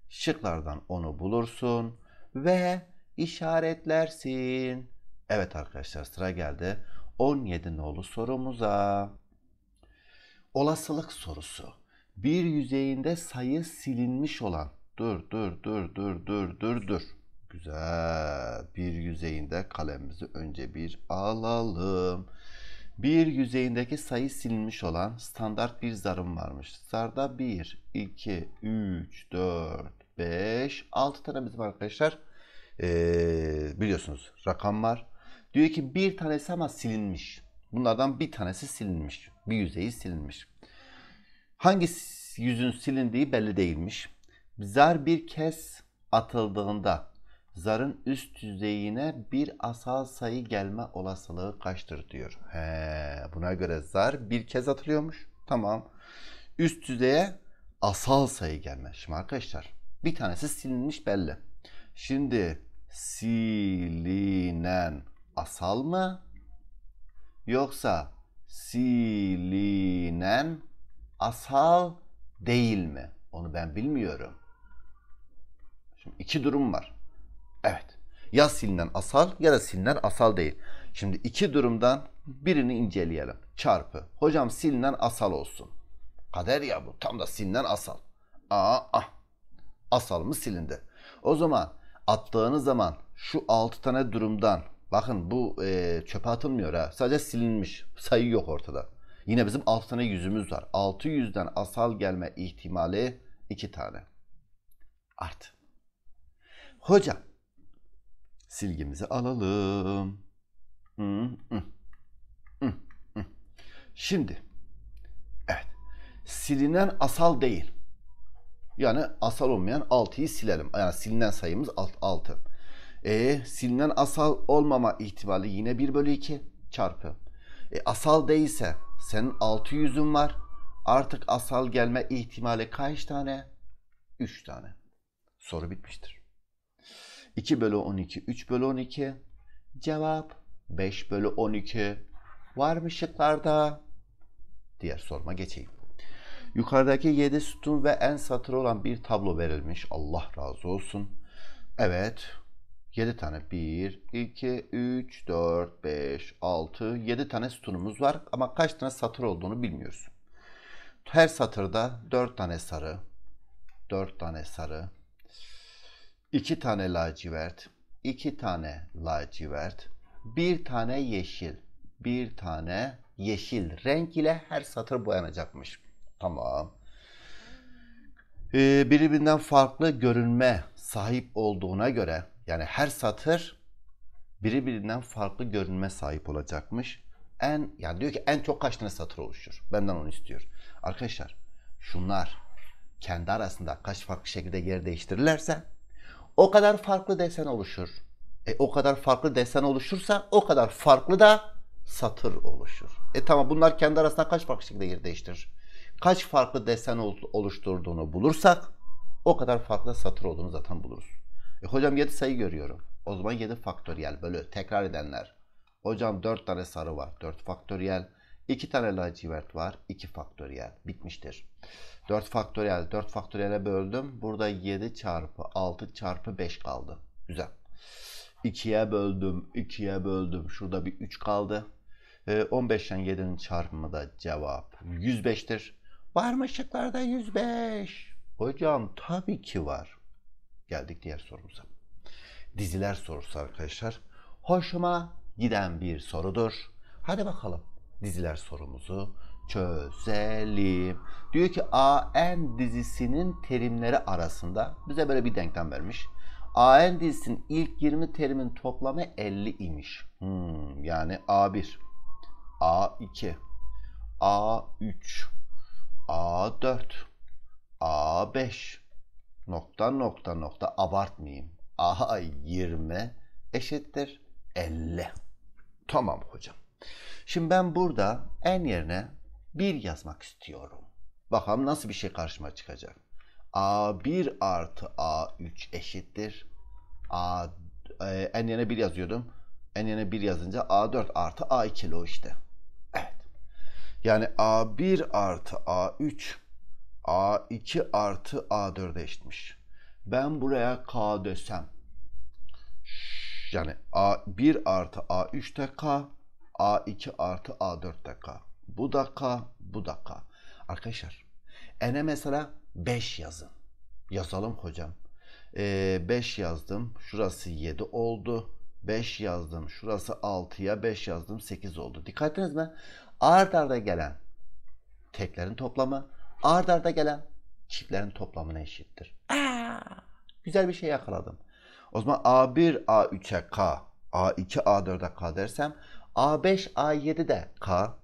Şıklardan 10'u bulursun ve işaretlersin. Evet arkadaşlar sıra geldi 17 nolu sorumuza. Olasılık sorusu. Bir yüzeyinde sayı silinmiş olan dur dur dur dur dur dur dur Güzel. Bir yüzeyinde kalemimizi önce bir alalım. Bir yüzeyindeki sayı silinmiş olan standart bir zarım varmış. Zarda 1, 2, 3, 4, 5, 6 tane bizim arkadaşlar ee, biliyorsunuz rakam var. Diyor ki bir tanesi ama silinmiş. Bunlardan bir tanesi silinmiş. Bir yüzeyi silinmiş. Hangi yüzün silindiği belli değilmiş. Zar bir kez atıldığında zarın üst yüzeyine bir asal sayı gelme olasılığı kaçtır diyor. He, buna göre zar bir kez atılıyormuş. Tamam. Üst yüzeye asal sayı gelme. Şimdi arkadaşlar bir tanesi silinmiş belli. Şimdi silinen asal mı? Yoksa silinen asal değil mi? Onu ben bilmiyorum. Şimdi iki durum var. Evet. Ya silinen asal ya da silinen asal değil. Şimdi iki durumdan birini inceleyelim. Çarpı. Hocam silinen asal olsun. Kader ya bu. Tam da silinen asal. Aa, ah. Asal mı silindi? O zaman attığınız zaman şu altı tane durumdan bakın bu e, çöpe atılmıyor ha. Sadece silinmiş. Sayı yok ortada. Yine bizim altı tane yüzümüz var. Altı yüzden asal gelme ihtimali iki tane. Artı. Hocam silgimizi alalım. Şimdi evet silinen asal değil. Yani asal olmayan 6'yı silelim. Yani silinen sayımız 6. E, silinen asal olmama ihtimali yine 1 bölü 2 çarpı. E, asal değilse senin 600'ün var. Artık asal gelme ihtimali kaç tane? 3 tane. Soru bitmiştir. 2 bölü 12, 3 bölü 12. Cevap 5 bölü 12. Var mı şıklarda? Diğer soruma geçeyim. Yukarıdaki 7 sütun ve en satır olan bir tablo verilmiş. Allah razı olsun. Evet. 7 tane 1, 2, 3, 4, 5, 6, 7 tane sütunumuz var ama kaç tane satır olduğunu bilmiyoruz. Her satırda 4 tane sarı, 4 tane sarı, 2 tane lacivert, 2 tane lacivert, 1 tane yeşil, 1 tane yeşil renk ile her satır boyanacakmış. Tamam. Ee, birbirinden farklı görünme sahip olduğuna göre yani her satır birbirinden farklı görünme sahip olacakmış. En yani diyor ki en çok kaç tane satır oluşur? Benden onu istiyor. Arkadaşlar şunlar kendi arasında kaç farklı şekilde yer değiştirirlerse o kadar farklı desen oluşur. E, o kadar farklı desen oluşursa o kadar farklı da satır oluşur. E tamam bunlar kendi arasında kaç farklı şekilde yer değiştirir? Kaç farklı desen oluşturduğunu bulursak o kadar farklı satır olduğunu zaten buluruz. E hocam 7 sayı görüyorum. O zaman 7 faktöriyel bölü tekrar edenler. Hocam 4 tane sarı var. 4 faktöriyel. 2 tane lacivert var. 2 faktöriyel. Bitmiştir. 4 faktöriyel. 4 faktöriyele böldüm. Burada 7 çarpı 6 çarpı 5 kaldı. Güzel. 2'ye böldüm. 2'ye böldüm. Şurada bir 3 kaldı. 15'ten 7'nin çarpımı da cevap 105'tir. Var mı şıklarda 105? Hocam tabii ki var. Geldik diğer sorumuza. Diziler sorusu arkadaşlar. Hoşuma giden bir sorudur. Hadi bakalım diziler sorumuzu çözelim. Diyor ki AN dizisinin terimleri arasında bize böyle bir denklem vermiş. AN dizisinin ilk 20 terimin toplamı 50 imiş. Hmm, yani A1, A2, A3, A4, A5 nokta nokta nokta abartmayayım. A20 eşittir 50. Tamam hocam. Şimdi ben burada en yerine 1 yazmak istiyorum. Bakalım nasıl bir şey karşıma çıkacak. A1 artı A3 eşittir. A, e, en yerine 1 yazıyordum. En yerine 1 yazınca A4 artı A2 o işte. Evet. Yani A1 artı A3 A2 artı A4 eşitmiş. Ben buraya K desem yani A1 artı A3 de K A2 artı A4 de K. Bu da K, bu da K. Arkadaşlar N'e mesela 5 yazın. Yazalım hocam. 5 ee, yazdım. Şurası 7 oldu. 5 yazdım. Şurası 6'ya 5 yazdım. 8 oldu. Dikkat ettiniz mi? Ard arda gelen teklerin toplamı ard arda gelen çiftlerin toplamına eşittir. Aa, güzel bir şey yakaladım. O zaman A1 A3'e K, A2 A4'e K dersem A5 A7'de K,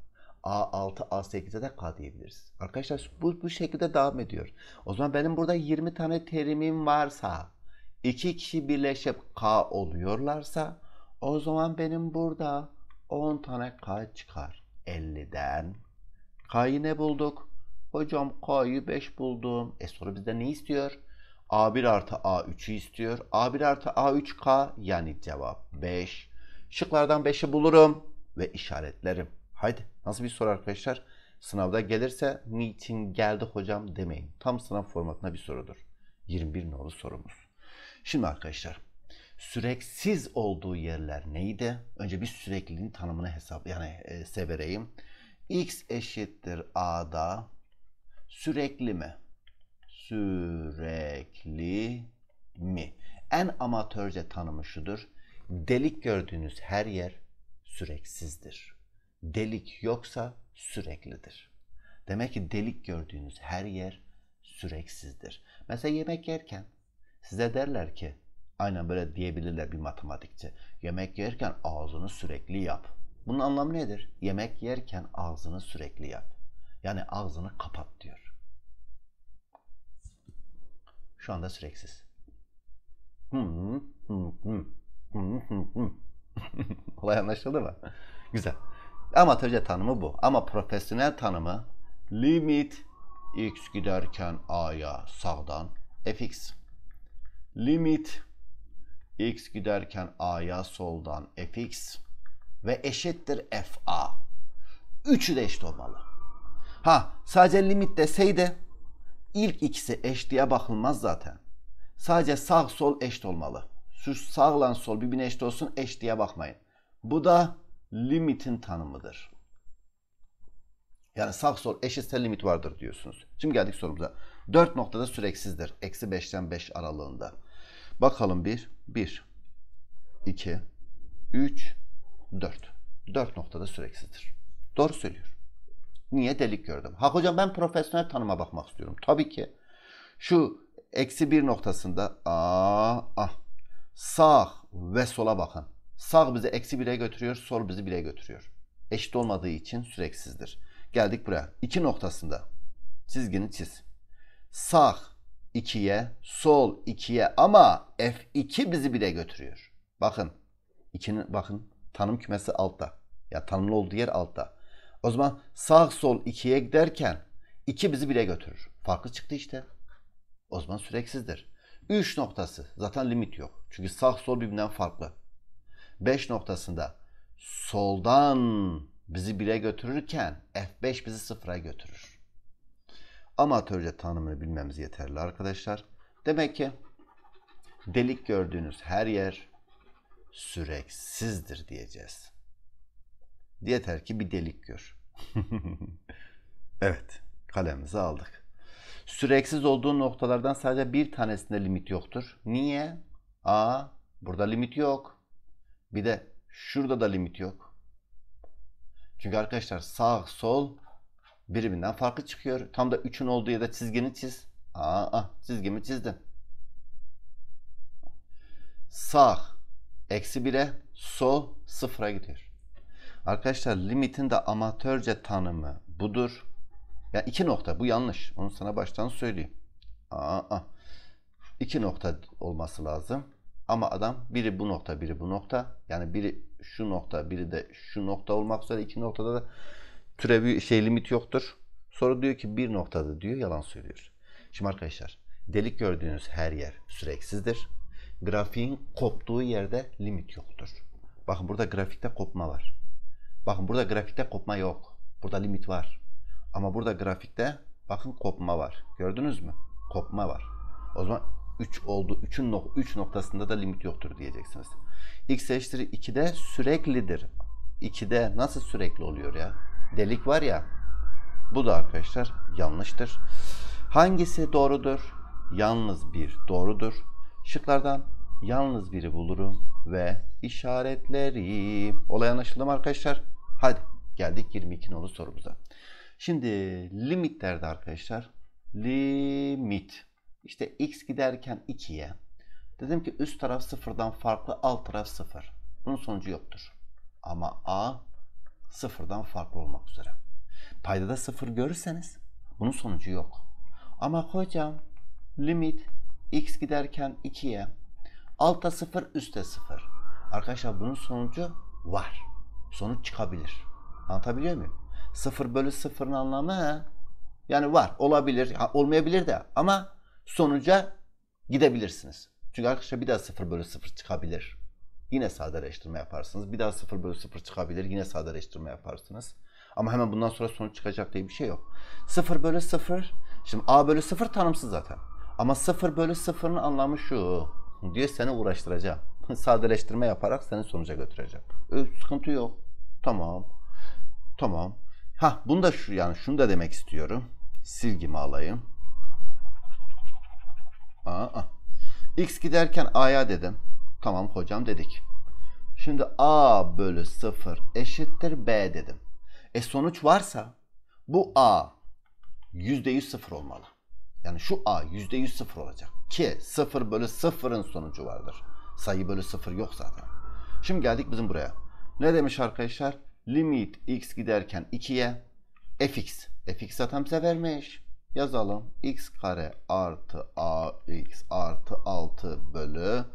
A6 A8'e de K diyebiliriz. Arkadaşlar bu, bu şekilde devam ediyor. O zaman benim burada 20 tane terimim varsa iki kişi birleşip K oluyorlarsa o zaman benim burada 10 tane K çıkar. 50'den K'yı ne bulduk? Hocam K'yı 5 buldum. E soru bizden ne istiyor? A1 artı A3'ü istiyor. A1 artı A3K yani cevap 5. Şıklardan 5'i bulurum ve işaretlerim. Haydi nasıl bir soru arkadaşlar? Sınavda gelirse niçin geldi hocam demeyin. Tam sınav formatına bir sorudur. 21 nolu sorumuz. Şimdi arkadaşlar süreksiz olduğu yerler neydi? Önce bir sürekliliğin tanımını hesap yani e, severeyim. X eşittir A'da sürekli mi? Sürekli mi? En amatörce tanımı şudur. Delik gördüğünüz her yer süreksizdir. Delik yoksa süreklidir. Demek ki delik gördüğünüz her yer süreksizdir. Mesela yemek yerken size derler ki aynen böyle diyebilirler bir matematikçi. Yemek yerken ağzını sürekli yap. Bunun anlamı nedir? Yemek yerken ağzını sürekli yap. Yani ağzını kapat diyor. Şu anda süreksiz. Hmm, hmm, hmm. Olay anlaşıldı mı? Güzel. Amatörce tanımı bu. Ama profesyonel tanımı limit x giderken a'ya sağdan fx. Limit x giderken a'ya soldan fx ve eşittir fa. Üçü de eşit olmalı. Ha sadece limit deseydi ilk ikisi eş diye bakılmaz zaten. Sadece sağ sol eşit olmalı. Şu sağla sol birbirine eşit olsun eş diye bakmayın. Bu da limitin tanımıdır. Yani sağ sol eşitse limit vardır diyorsunuz. Şimdi geldik sorumuza. 4 noktada süreksizdir. Eksi 5'ten 5 aralığında. Bakalım 1, 1, 2, 3, 4. 4 noktada süreksizdir. Doğru söylüyor. Niye delik gördüm? Ha hocam ben profesyonel tanıma bakmak istiyorum. Tabii ki. Şu eksi 1 noktasında aa, ah, sağ ve sola bakın. Sağ bizi eksi 1'e götürüyor, sol bizi 1'e götürüyor. Eşit olmadığı için süreksizdir. Geldik buraya. 2 noktasında çizgini çiz. Sağ 2'ye, sol 2'ye ama F2 bizi 1'e götürüyor. Bakın. 2'nin bakın tanım kümesi altta. Ya tanımlı olduğu yer altta. O zaman sağ sol 2'ye giderken 2 bizi 1'e götürür. Farklı çıktı işte. O zaman süreksizdir. 3 noktası zaten limit yok. Çünkü sağ sol birbirinden farklı. 5 noktasında soldan bizi 1'e götürürken F5 bizi 0'a götürür. Amatörce tanımını bilmemiz yeterli arkadaşlar. Demek ki delik gördüğünüz her yer süreksizdir diyeceğiz. Yeter ki bir delik gör. evet, kalemimizi aldık. Süreksiz olduğu noktalardan sadece bir tanesinde limit yoktur. Niye? A, burada limit yok. Bir de şurada da limit yok. Çünkü arkadaşlar sağ, sol birbirinden farklı çıkıyor. Tam da 3'ün olduğu yerde çizgini çiz. Aa, çizgimi çizdim. Sağ eksi 1'e, sol sıfıra gidiyor. Arkadaşlar limitin de amatörce tanımı budur. Ya iki nokta bu yanlış. Onu sana baştan söyleyeyim. Aa, iki nokta olması lazım. Ama adam biri bu nokta biri bu nokta. Yani biri şu nokta biri de şu nokta olmak üzere iki noktada da türevi şey limit yoktur. Sonra diyor ki bir noktada diyor yalan söylüyor. Şimdi arkadaşlar delik gördüğünüz her yer süreksizdir. Grafiğin koptuğu yerde limit yoktur. Bakın burada grafikte kopma var. Bakın burada grafikte kopma yok. Burada limit var. Ama burada grafikte bakın kopma var. Gördünüz mü? Kopma var. O zaman 3 oldu. 3'ün nok 3 noktasında da limit yoktur diyeceksiniz. X eşittir 2'de süreklidir. 2'de nasıl sürekli oluyor ya? Delik var ya. Bu da arkadaşlar yanlıştır. Hangisi doğrudur? Yalnız bir doğrudur. Şıklardan yalnız biri bulurum ve işaretleri. Olay anlaşıldı mı arkadaşlar? Hadi geldik 22 nolu sorumuza. Şimdi limitlerde arkadaşlar limit işte x giderken 2'ye dedim ki üst taraf sıfırdan farklı alt taraf sıfır. Bunun sonucu yoktur. Ama a sıfırdan farklı olmak üzere. Paydada sıfır görürseniz bunun sonucu yok. Ama hocam limit x giderken 2'ye altta sıfır üstte sıfır. Arkadaşlar bunun sonucu var. Sonuç çıkabilir. Anlatabiliyor muyum? 0 bölü 0'ın anlamı yani var olabilir olmayabilir de ama sonuca gidebilirsiniz. Çünkü arkadaşlar bir daha 0 bölü 0 çıkabilir. Yine sadeleştirme yaparsınız. Bir daha 0 bölü 0 çıkabilir. Yine sadeleştirme yaparsınız. Ama hemen bundan sonra sonuç çıkacak diye bir şey yok. 0 bölü 0. Şimdi a bölü 0 tanımsız zaten. Ama 0 bölü 0'ın anlamı şu. Diyor seni uğraştıracağım. Sadeleştirme yaparak seni sonuca götüreceğim. Ö, sıkıntı yok. Tamam. Tamam. Ha bunu da şu yani şunu da demek istiyorum. Silgimi alayım. Aa, X giderken A'ya dedim. Tamam hocam dedik. Şimdi A bölü 0 eşittir B dedim. E sonuç varsa bu A %100 sıfır olmalı. Yani şu A %100 sıfır olacak. Ki 0 bölü 0'ın sonucu vardır. Sayı bölü 0 yok zaten. Şimdi geldik bizim buraya. Ne demiş arkadaşlar? Limit x giderken 2'ye fx. fx zaten bize vermiş. Yazalım. x kare artı ax artı 6 bölü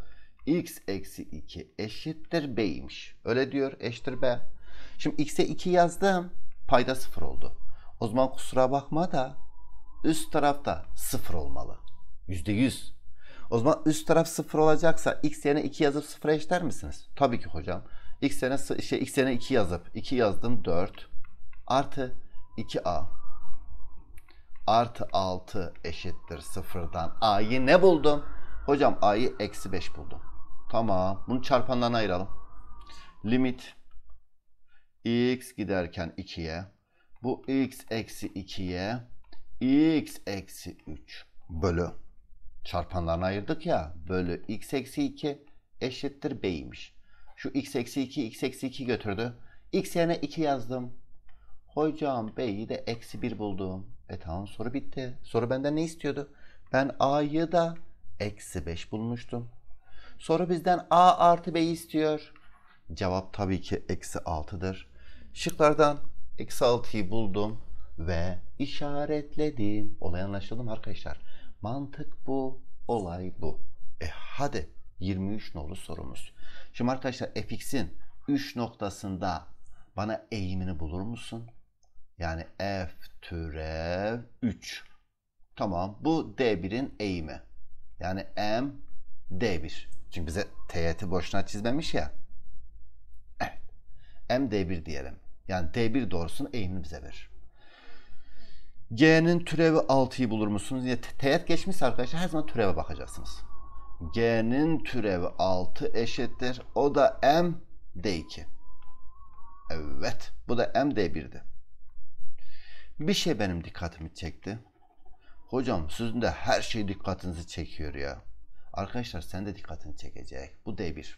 x eksi 2 eşittir b'ymiş. Öyle diyor. Eşittir b. Şimdi x'e 2 yazdım. Payda 0 oldu. O zaman kusura bakma da üst tarafta 0 olmalı. %100. O zaman üst taraf 0 olacaksa x yerine 2 yazıp 0'a eşitler misiniz? Tabii ki hocam x yerine, şey, x yerine 2 yazıp 2 yazdım 4 artı 2a artı 6 eşittir sıfırdan a'yı ne buldum? Hocam a'yı eksi 5 buldum. Tamam. Bunu çarpanlarına ayıralım. Limit x giderken 2'ye bu x eksi 2'ye x eksi 3 bölü çarpanlarına ayırdık ya bölü x eksi 2 eşittir b'ymiş. Şu x eksi 2 x eksi 2 götürdü. x yerine 2 yazdım. Hocam b'yi de eksi 1 buldum. E tamam soru bitti. Soru benden ne istiyordu? Ben a'yı da eksi 5 bulmuştum. Soru bizden a artı b'yi istiyor. Cevap tabii ki eksi 6'dır. Şıklardan eksi 6'yı buldum ve işaretledim. Olay anlaşıldı mı arkadaşlar? Mantık bu, olay bu. E hadi 23 nolu sorumuz. Şimdi arkadaşlar fx'in 3 noktasında bana eğimini bulur musun? Yani f türev 3. Tamam bu D1'in eğimi. Yani m D1. Çünkü bize teğeti boşuna çizmemiş ya. Evet. M D1 diyelim. Yani D1 doğrusunun eğimini bize verir. G'nin türevi 6'yı bulur musunuz? Yine teğet geçmişse arkadaşlar her zaman türeve bakacaksınız. G'nin türevi 6 eşittir. O da M D2. Evet. Bu da M D1'di. Bir şey benim dikkatimi çekti. Hocam sizin de her şey dikkatinizi çekiyor ya. Arkadaşlar sen de dikkatini çekecek. Bu D1.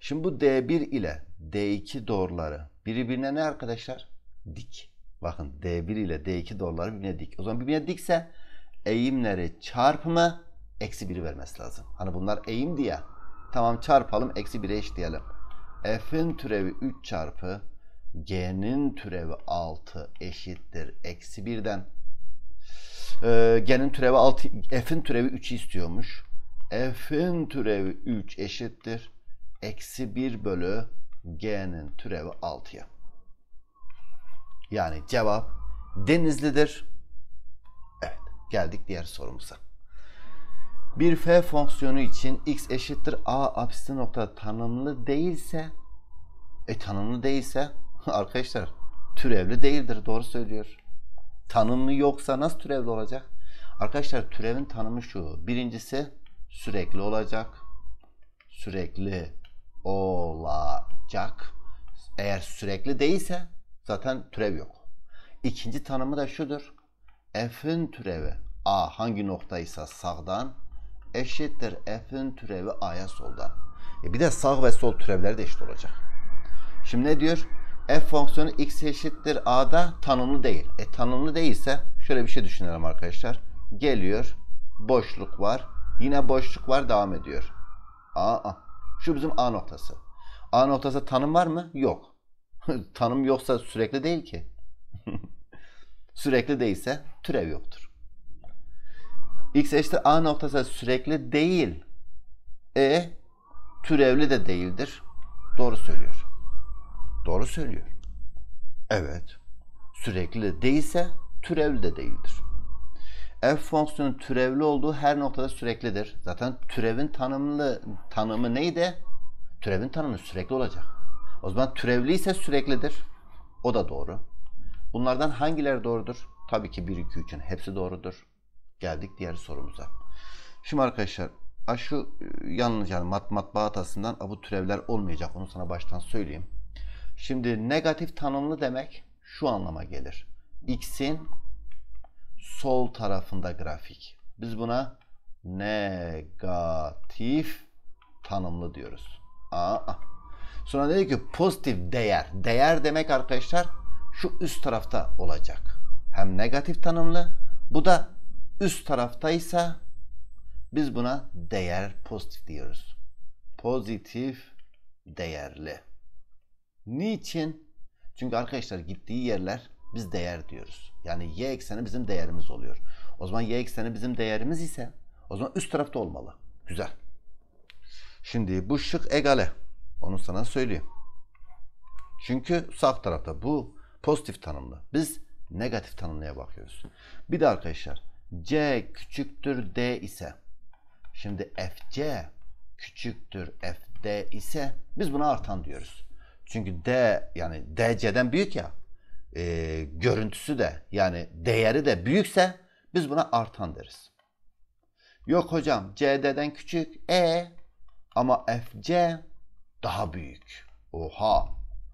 Şimdi bu D1 ile D2 doğruları birbirine ne arkadaşlar? Dik. Bakın D1 ile D2 doğruları birbirine dik. O zaman birbirine dikse eğimleri çarpımı eksi 1'i vermesi lazım. Hani bunlar eğimdi ya. Tamam çarpalım eksi 1'e eşitleyelim. F'in türevi 3 çarpı G'nin türevi 6 eşittir. Eksi 1'den ee, G'nin türevi 6 F'in türevi 3'ü istiyormuş. F'in türevi 3 eşittir. Eksi 1 bölü G'nin türevi 6'ya. Yani cevap Denizli'dir. Evet geldik diğer sorumuza. Bir f fonksiyonu için x eşittir a apsisi nokta tanımlı değilse e tanımlı değilse arkadaşlar türevli değildir doğru söylüyor. Tanımlı yoksa nasıl türevli olacak? Arkadaşlar türevin tanımı şu. Birincisi sürekli olacak. Sürekli olacak. Eğer sürekli değilse zaten türev yok. İkinci tanımı da şudur. F'in türevi A hangi noktaysa sağdan eşittir F'in türevi A'ya soldan. E bir de sağ ve sol türevleri de eşit olacak. Şimdi ne diyor? F fonksiyonu x eşittir A'da tanımlı değil. E tanımlı değilse şöyle bir şey düşünelim arkadaşlar. Geliyor, boşluk var, yine boşluk var, devam ediyor. A, Şu bizim A noktası. A noktası tanım var mı? Yok. tanım yoksa sürekli değil ki. sürekli değilse türev yoktur. X eşittir A noktası sürekli değil. E türevli de değildir. Doğru söylüyor. Doğru söylüyor. Evet. Sürekli de değilse türevli de değildir. F fonksiyonu türevli olduğu her noktada süreklidir. Zaten türevin tanımlı tanımı neydi? Türevin tanımı sürekli olacak. O zaman türevli ise süreklidir. O da doğru. Bunlardan hangileri doğrudur? Tabii ki 1, 2, 3'ün hepsi doğrudur. Geldik diğer sorumuza. Şimdi arkadaşlar şu yalnız yani mat matbaa hatasından bu türevler olmayacak. Onu sana baştan söyleyeyim. Şimdi negatif tanımlı demek şu anlama gelir. X'in sol tarafında grafik. Biz buna negatif tanımlı diyoruz. Aa. Sonra dedi ki pozitif değer. Değer demek arkadaşlar şu üst tarafta olacak. Hem negatif tanımlı bu da üst taraftaysa biz buna değer pozitif diyoruz. Pozitif değerli. Niçin? Çünkü arkadaşlar gittiği yerler biz değer diyoruz. Yani y ekseni bizim değerimiz oluyor. O zaman y ekseni bizim değerimiz ise o zaman üst tarafta olmalı. Güzel. Şimdi bu şık egale. Onu sana söyleyeyim. Çünkü sağ tarafta bu pozitif tanımlı. Biz negatif tanımlıya bakıyoruz. Bir de arkadaşlar c küçüktür d ise şimdi fc küçüktür fd ise biz buna artan diyoruz. Çünkü D yani DC'den büyük ya e, görüntüsü de yani değeri de büyükse biz buna artan deriz. Yok hocam CD'den küçük E ama FC daha büyük. Oha.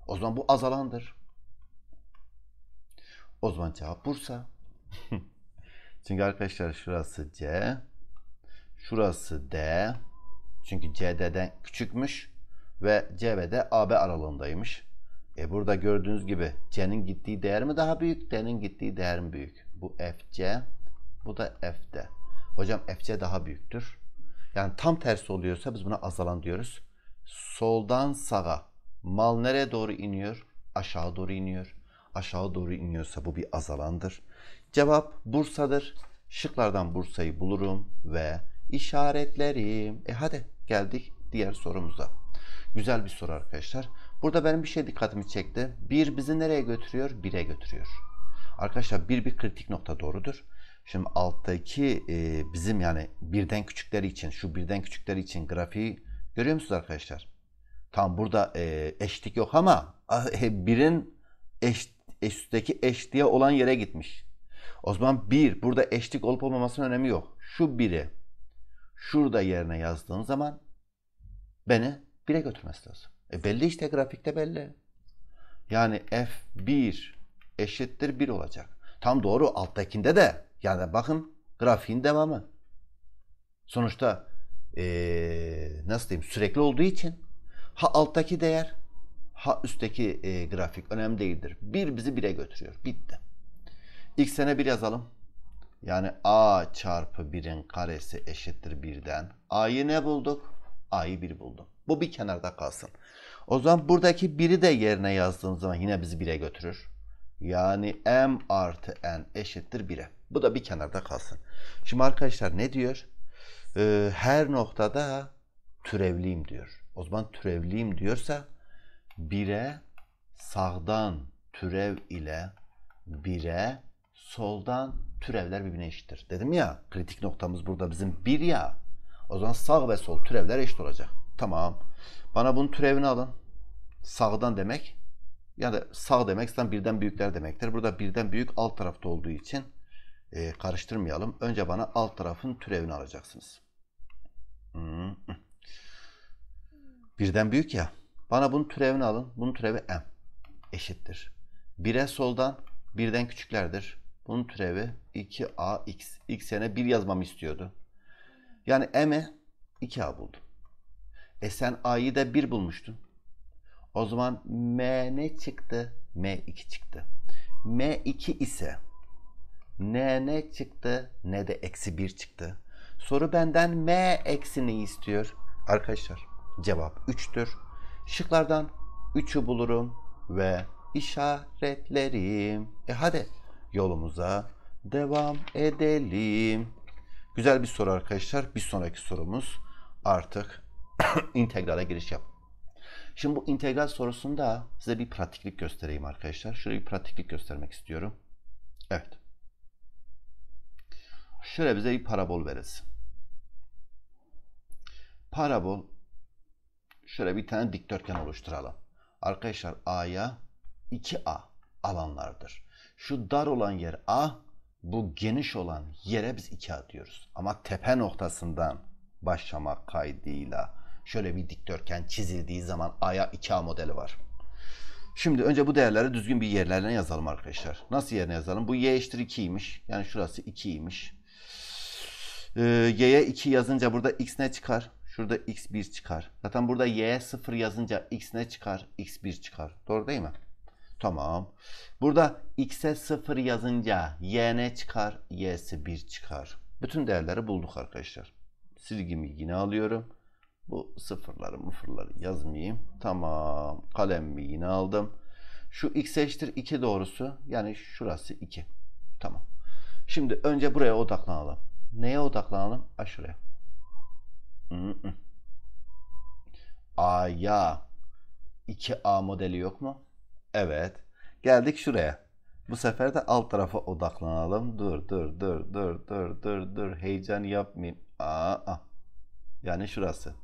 O zaman bu azalandır. O zaman cevap Bursa. Çünkü arkadaşlar şurası C. Şurası D. Çünkü CD'den küçükmüş ve C ve D AB aralığındaymış. E burada gördüğünüz gibi C'nin gittiği değer mi daha büyük, D'nin gittiği değer mi büyük? Bu FC, bu da FD. Hocam FC daha büyüktür. Yani tam tersi oluyorsa biz buna azalan diyoruz. Soldan sağa mal nereye doğru iniyor? aşağı doğru iniyor. Aşağı doğru iniyorsa bu bir azalandır. Cevap Bursa'dır. Şıklardan Bursa'yı bulurum ve işaretlerim. E hadi geldik diğer sorumuza. Güzel bir soru arkadaşlar. Burada benim bir şey dikkatimi çekti. Bir bizi nereye götürüyor? Bire götürüyor. Arkadaşlar bir bir kritik nokta doğrudur. Şimdi alttaki e, bizim yani birden küçükleri için şu birden küçükleri için grafiği görüyor musunuz arkadaşlar? Tam burada e, eşlik yok ama e, birin eş, üstteki eşliğe olan yere gitmiş. O zaman bir burada eşlik olup olmamasının önemi yok. Şu biri şurada yerine yazdığım zaman beni bire götürmesi lazım. E belli işte grafikte belli. Yani F1 eşittir 1 olacak. Tam doğru alttakinde de yani bakın grafiğin devamı. Sonuçta ee, nasıl diyeyim sürekli olduğu için ha alttaki değer ha üstteki e, grafik önemli değildir. Bir bizi bire götürüyor. Bitti. X'ine bir yazalım. Yani A çarpı 1'in karesi eşittir 1'den. A'yı ne bulduk? A'yı 1 buldum. Bu bir kenarda kalsın. O zaman buradaki 1'i de yerine yazdığım zaman yine bizi 1'e götürür. Yani m artı n eşittir 1'e. Bu da bir kenarda kalsın. Şimdi arkadaşlar ne diyor? Ee, her noktada türevliyim diyor. O zaman türevliyim diyorsa 1'e sağdan türev ile 1'e soldan türevler birbirine eşittir. Dedim ya kritik noktamız burada bizim 1 ya. O zaman sağ ve sol türevler eşit olacak. Tamam. Bana bunun türevini alın. Sağdan demek yani sağ demek zaten birden büyükler demektir. Burada birden büyük alt tarafta olduğu için e, karıştırmayalım. Önce bana alt tarafın türevini alacaksınız. Hmm. Birden büyük ya. Bana bunun türevini alın. Bunun türevi m eşittir. 1'e soldan birden küçüklerdir. Bunun türevi 2ax. x yerine 1 yazmamı istiyordu. Yani m'e 2a buldum. E sen a'yı da 1 bulmuştun. O zaman m ne çıktı? m2 çıktı. m2 ise n ne çıktı? ne de eksi 1 çıktı. Soru benden m eksi ne istiyor? Arkadaşlar cevap 3'tür. Şıklardan 3'ü bulurum ve işaretlerim. E hadi yolumuza devam edelim. Güzel bir soru arkadaşlar. Bir sonraki sorumuz artık integrale giriş yap. Şimdi bu integral sorusunda size bir pratiklik göstereyim arkadaşlar. Şöyle bir pratiklik göstermek istiyorum. Evet. Şöyle bize bir parabol verilsin. Parabol şöyle bir tane dikdörtgen oluşturalım. Arkadaşlar A'ya 2A alanlardır. Şu dar olan yer A, bu geniş olan yere biz 2A diyoruz. Ama tepe noktasından başlamak kaydıyla şöyle bir dikdörtgen çizildiği zaman A'ya 2A modeli var. Şimdi önce bu değerleri düzgün bir yerlerine yazalım arkadaşlar. Nasıl yerine yazalım? Bu y eşittir 2'ymiş. Yani şurası 2'ymiş. Ee, y'ye 2 yazınca burada x ne çıkar? Şurada x1 çıkar. Zaten burada y 0 yazınca x ne çıkar? x1 çıkar. Doğru değil mi? Tamam. Burada x'e 0 yazınca y ne çıkar? y'si 1 çıkar. Bütün değerleri bulduk arkadaşlar. Silgimi yine alıyorum. Bu sıfırları mıfırları yazmayayım. Tamam. Kalemimi yine aldım. Şu x eşittir 2 doğrusu. Yani şurası 2. Tamam. Şimdi önce buraya odaklanalım. Neye odaklanalım? A şuraya. A'ya 2A modeli yok mu? Evet. Geldik şuraya. Bu sefer de alt tarafa odaklanalım. Dur dur dur dur dur dur dur. Heyecan yapmayayım. Aa. Yani şurası.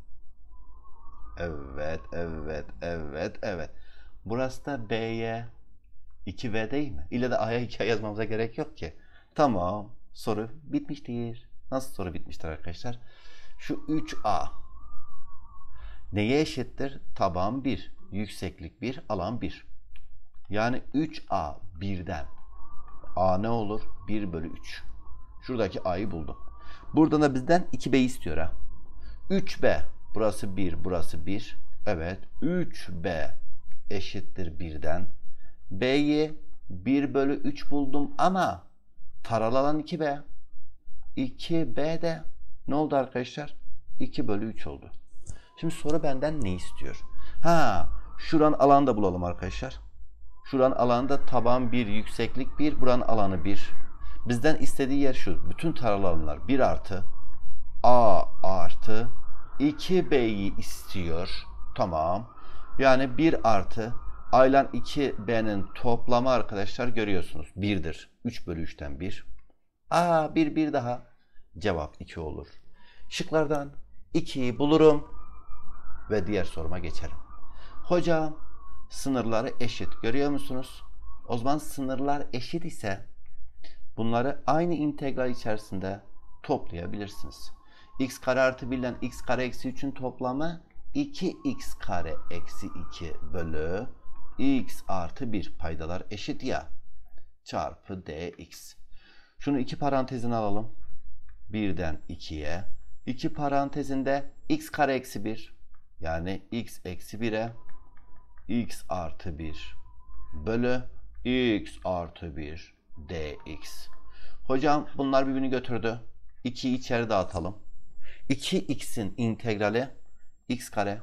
Evet, evet, evet, evet. Burası da B'ye 2V değil mi? İlle de A'ya 2A yazmamıza gerek yok ki. Tamam. Soru bitmiştir. Nasıl soru bitmiştir arkadaşlar? Şu 3A neye eşittir? Taban 1, yükseklik 1, alan 1. Yani 3A birden. A ne olur? 1 bölü 3. Şuradaki A'yı buldum. Buradan da bizden 2B istiyor ha. 3B Burası 1, burası 1. Evet. 3B eşittir 1'den. B'yi 1 bölü 3 buldum ama taralı alan 2B. 2B de ne oldu arkadaşlar? 2 bölü 3 oldu. Şimdi soru benden ne istiyor? Ha, şuran alan da bulalım arkadaşlar. Şuranın alanı da taban 1, yükseklik 1, buranın alanı 1. Bizden istediği yer şu. Bütün taralı alanlar 1 artı A artı 2B'yi istiyor. Tamam. Yani 1 artı A ile 2B'nin toplamı arkadaşlar görüyorsunuz. 1'dir. 3 bölü 3'ten 1. Aa 1 1 daha. Cevap 2 olur. Şıklardan 2'yi bulurum ve diğer soruma geçelim. Hocam sınırları eşit görüyor musunuz? O zaman sınırlar eşit ise bunları aynı integral içerisinde toplayabilirsiniz. x kare artı 1 ile x kare eksi 3'ün toplamı 2x kare eksi 2 bölü x artı 1 paydalar eşit ya çarpı dx. Şunu iki parantezine alalım. 1'den 2'ye. 2 parantezinde x kare eksi 1 yani x eksi 1'e x artı 1 bölü x artı 1 dx. Hocam bunlar birbirini götürdü. 2'yi içeri dağıtalım. 2x'in integrali x kare.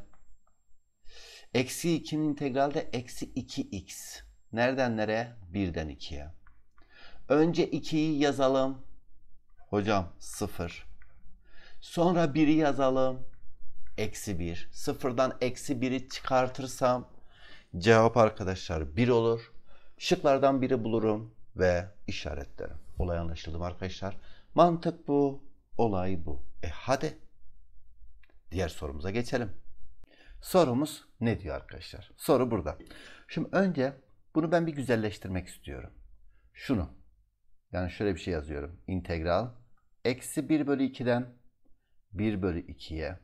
Eksi 2'nin integrali de eksi 2x. Nereden nereye? 1'den 2'ye. Önce 2'yi yazalım. Hocam 0. Sonra 1'i yazalım. Eksi 1. Sıfırdan eksi 1'i çıkartırsam cevap arkadaşlar 1 olur. Şıklardan biri bulurum ve işaretlerim. Olay anlaşıldı mı arkadaşlar? Mantık bu. Olay bu. E hadi. Diğer sorumuza geçelim. Sorumuz ne diyor arkadaşlar? Soru burada. Şimdi önce bunu ben bir güzelleştirmek istiyorum. Şunu. Yani şöyle bir şey yazıyorum. İntegral eksi 1 bölü 2'den 1 bölü 2'ye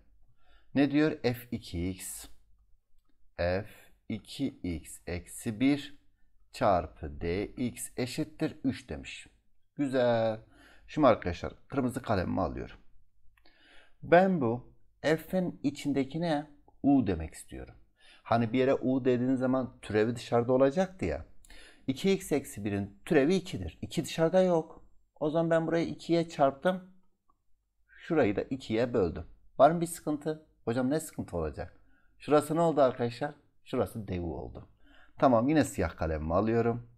ne diyor? f2x f2x eksi 1 çarpı dx eşittir 3 demiş. Güzel. Şimdi arkadaşlar kırmızı kalemimi alıyorum. Ben bu f'in içindekine u demek istiyorum. Hani bir yere u dediğiniz zaman türevi dışarıda olacaktı ya. 2x eksi 1'in türevi 2'dir. 2 dışarıda yok. O zaman ben burayı 2'ye çarptım. Şurayı da 2'ye böldüm. Var mı bir sıkıntı? Hocam ne sıkıntı olacak? Şurası ne oldu arkadaşlar? Şurası devu oldu. Tamam yine siyah kalemimi alıyorum.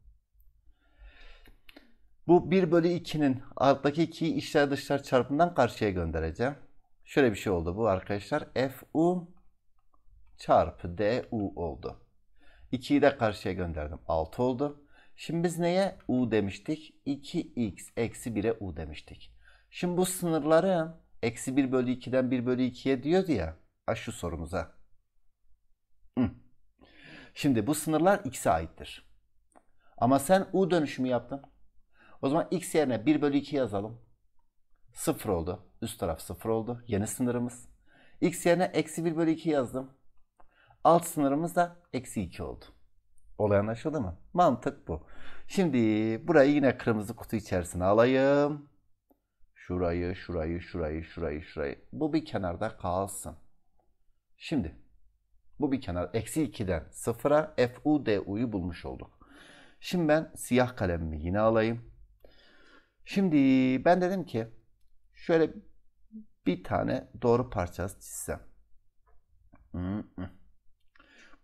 Bu 1 bölü 2'nin alttaki 2'yi içler dışlar çarpımından karşıya göndereceğim. Şöyle bir şey oldu bu arkadaşlar. Fu çarpı du oldu. 2'yi de karşıya gönderdim. 6 oldu. Şimdi biz neye u demiştik? 2x eksi 1'e u demiştik. Şimdi bu sınırları eksi 1 bölü 2'den 1 bölü 2'ye diyordu ya. Ha şu sorumuza. Hı. Şimdi bu sınırlar x'e aittir. Ama sen u dönüşümü yaptın. O zaman x yerine 1 bölü 2 yazalım. 0 oldu. Üst taraf 0 oldu. Yeni sınırımız. x yerine eksi 1 bölü 2 yazdım. Alt sınırımız da eksi 2 oldu. Olay anlaşıldı mı? Mantık bu. Şimdi burayı yine kırmızı kutu içerisine alayım. Şurayı, şurayı, şurayı, şurayı, şurayı. Bu bir kenarda kalsın. Şimdi bu bir kenar. Eksi 2'den 0'a fu du'yu bulmuş olduk. Şimdi ben siyah kalemimi yine alayım. Şimdi ben dedim ki şöyle bir tane doğru parçası çizsem.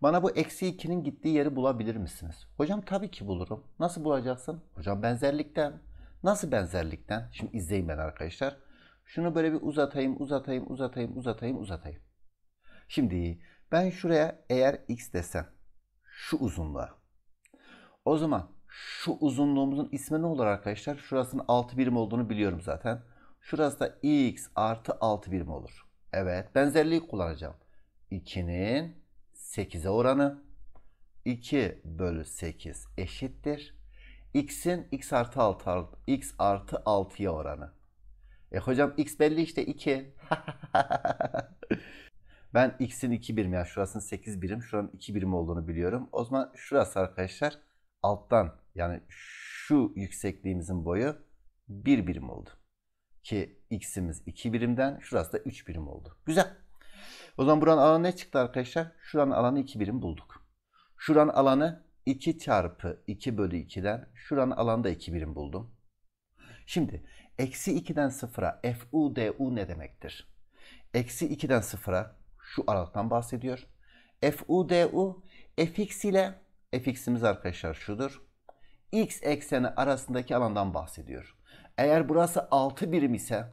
Bana bu eksi 2'nin gittiği yeri bulabilir misiniz? Hocam tabii ki bulurum. Nasıl bulacaksın? Hocam benzerlikten. Nasıl benzerlikten? Şimdi izleyin ben arkadaşlar. Şunu böyle bir uzatayım, uzatayım, uzatayım, uzatayım, uzatayım. Şimdi ben şuraya eğer x desem şu uzunluğa. O zaman şu uzunluğumuzun ismi ne olur arkadaşlar? Şurasının 6 birim olduğunu biliyorum zaten. Şurası da x artı 6 birim olur. Evet benzerliği kullanacağım. 2'nin 8'e oranı 2 bölü 8 eşittir. x'in x artı 6 x artı 6'ya oranı. E hocam x belli işte 2. ben x'in 2 birim yani şurasının 8 birim şuranın 2 birim olduğunu biliyorum. O zaman şurası arkadaşlar alttan yani şu yüksekliğimizin boyu 1 birim oldu. Ki x'imiz 2 birimden şurası da 3 birim oldu. Güzel. O zaman buranın alanı ne çıktı arkadaşlar? Şuranın alanı 2 birim bulduk. Şuranın alanı 2 çarpı 2 bölü 2'den şuranın alanı da 2 birim buldum. Şimdi eksi 2'den 0'a fu du ne demektir? Eksi 2'den 0'a şu aralıktan bahsediyor. fu du fx ile fx'imiz arkadaşlar şudur. x ekseni arasındaki alandan bahsediyor. Eğer burası 6 birim ise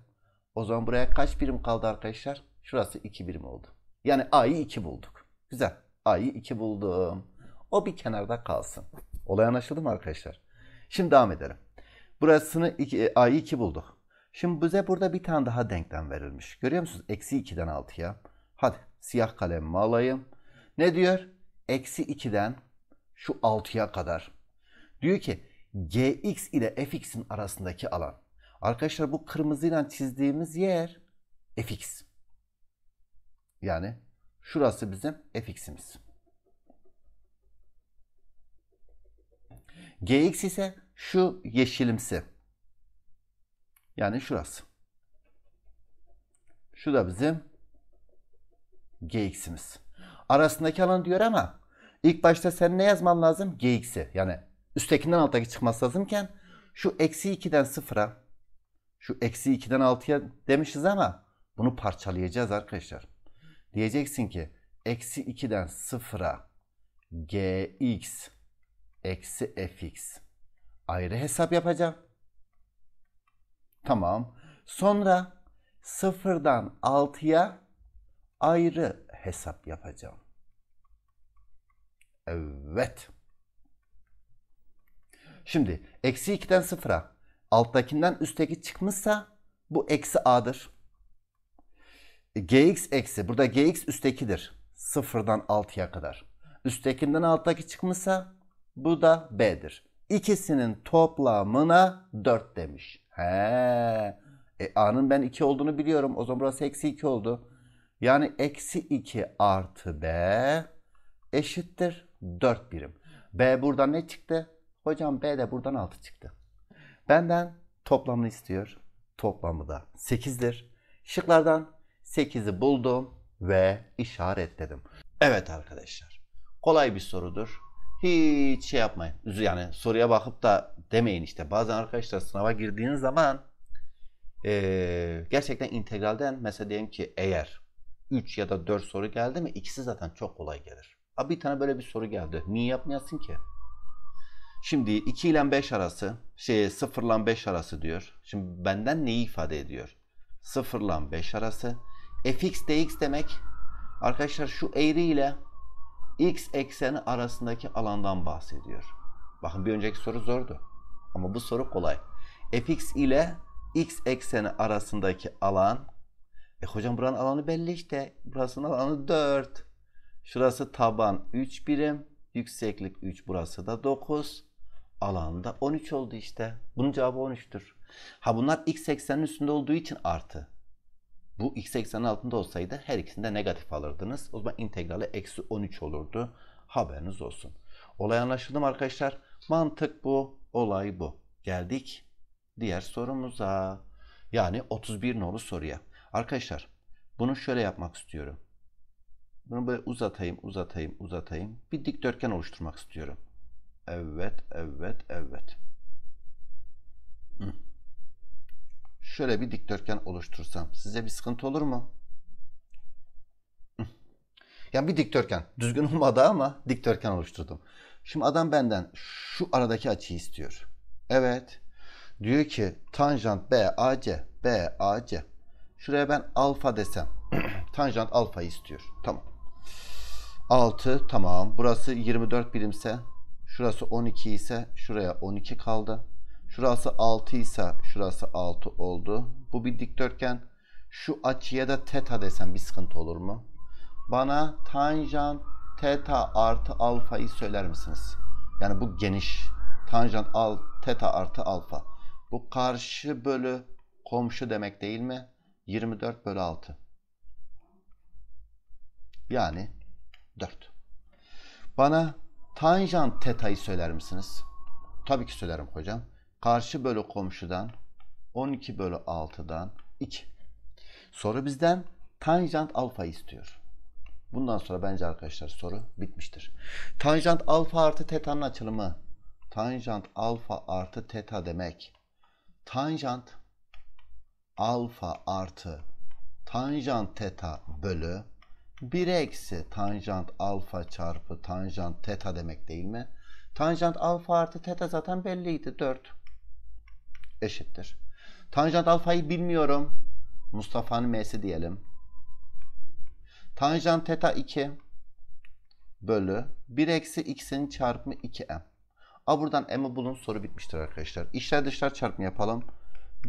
o zaman buraya kaç birim kaldı arkadaşlar? Şurası 2 birim oldu. Yani a'yı 2 bulduk. Güzel. a'yı 2 buldum. O bir kenarda kalsın. Olay anlaşıldı mı arkadaşlar? Şimdi devam edelim. Burasını iki, a'yı 2 bulduk. Şimdi bize burada bir tane daha denklem verilmiş. Görüyor musunuz? Eksi 2'den 6'ya. Hadi siyah kalemimi alayım. Ne diyor? Eksi 2'den şu 6'ya kadar. Diyor ki gx ile fx'in arasındaki alan. Arkadaşlar bu kırmızıyla çizdiğimiz yer fx. Yani şurası bizim fx'imiz. gx ise şu yeşilimsi. Yani şurası. Şu da bizim gx'imiz. Arasındaki alan diyor ama ilk başta sen ne yazman lazım? gx'i. Yani üsttekinden alttaki çıkması lazımken şu eksi 2'den 0'a şu eksi 2'den 6'ya demişiz ama bunu parçalayacağız arkadaşlar. Diyeceksin ki eksi 2'den 0'a gx eksi fx ayrı hesap yapacağım. Tamam. Sonra 0'dan 6'ya ayrı hesap yapacağım. Evet. Şimdi eksi 2'den 0'a alttakinden üstteki çıkmışsa bu eksi a'dır. gx eksi burada gx üsttekidir. 0'dan 6'ya kadar. Üsttekinden alttaki çıkmışsa bu da b'dir. İkisinin toplamına 4 demiş. He. E, a'nın ben 2 olduğunu biliyorum. O zaman burası eksi 2 oldu. Yani eksi 2 artı b eşittir 4 birim. B buradan ne çıktı? Hocam B de buradan 6 çıktı. Benden toplamını istiyor. Toplamı da 8'dir. Şıklardan 8'i buldum ve işaretledim. Evet arkadaşlar. Kolay bir sorudur. Hiç şey yapmayın. Yani soruya bakıp da demeyin işte. Bazen arkadaşlar sınava girdiğiniz zaman ee, gerçekten integralden mesela diyelim ki eğer 3 ya da 4 soru geldi mi ikisi zaten çok kolay gelir. Abi bir tane böyle bir soru geldi. Niye yapmayasın ki? Şimdi 2 ile 5 arası, şey 0 ile 5 arası diyor. Şimdi benden neyi ifade ediyor? 0 ile 5 arası. fx dx demek arkadaşlar şu eğri ile x ekseni arasındaki alandan bahsediyor. Bakın bir önceki soru zordu. Ama bu soru kolay. fx ile x ekseni arasındaki alan e hocam buranın alanı belli işte. Burasının alanı 4. Şurası taban 3 birim. Yükseklik 3. Burası da 9. Alanda 13 oldu işte. Bunun cevabı 13'tür. Ha bunlar x eksenin üstünde olduğu için artı. Bu x eksenin altında olsaydı her ikisinde negatif alırdınız. O zaman integrali eksi 13 olurdu. Haberiniz olsun. Olay anlaşıldı mı arkadaşlar? Mantık bu. Olay bu. Geldik diğer sorumuza. Yani 31 nolu soruya. Arkadaşlar bunu şöyle yapmak istiyorum. Bunu böyle uzatayım, uzatayım, uzatayım. Bir dikdörtgen oluşturmak istiyorum. Evet, evet, evet. Şöyle bir dikdörtgen oluştursam size bir sıkıntı olur mu? Yani bir dikdörtgen. Düzgün olmadı ama dikdörtgen oluşturdum. Şimdi adam benden şu aradaki açıyı istiyor. Evet. Diyor ki tanjant BAC, BAC. Şuraya ben alfa desem. tanjant alfa istiyor. Tamam. 6 tamam. Burası 24 birimse şurası 12 ise şuraya 12 kaldı. Şurası 6 ise şurası 6 oldu. Bu bir dikdörtgen. Şu açıya da teta desem bir sıkıntı olur mu? Bana tanjant teta artı alfayı söyler misiniz? Yani bu geniş. Tanjant al teta artı alfa. Bu karşı bölü komşu demek değil mi? 24 bölü 6. Yani 4. Bana tanjant teta'yı söyler misiniz? Tabii ki söylerim hocam. Karşı bölü komşudan 12 bölü 6'dan 2. Soru bizden tanjant alfa istiyor. Bundan sonra bence arkadaşlar soru bitmiştir. Tanjant alfa artı teta'nın açılımı. Tanjant alfa artı teta demek. Tanjant alfa artı tanjant teta bölü 1 eksi tanjant alfa çarpı tanjant teta demek değil mi? Tanjant alfa artı teta zaten belliydi 4 eşittir. Tanjant alfayı bilmiyorum. Mustafa'nın m'si diyelim. Tanjant teta 2 bölü 1 eksi x'in çarpımı 2m. A buradan m'i bulun soru bitmiştir arkadaşlar. İşler dışlar çarpımı yapalım.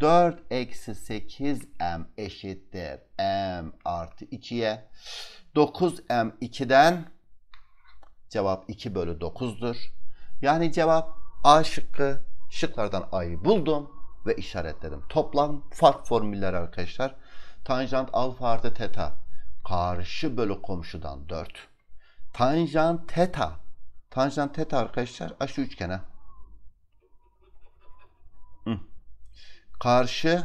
4 eksi 8m eşittir m artı 2'ye. 9m 2'den cevap 2 bölü 9'dur. Yani cevap A şıkkı. Şıklardan A'yı buldum ve işaretledim. Toplam fark formülleri arkadaşlar. Tanjant alfa artı teta karşı bölü komşudan 4. Tanjant teta. Tanjant teta arkadaşlar aşı üçgene. Karşı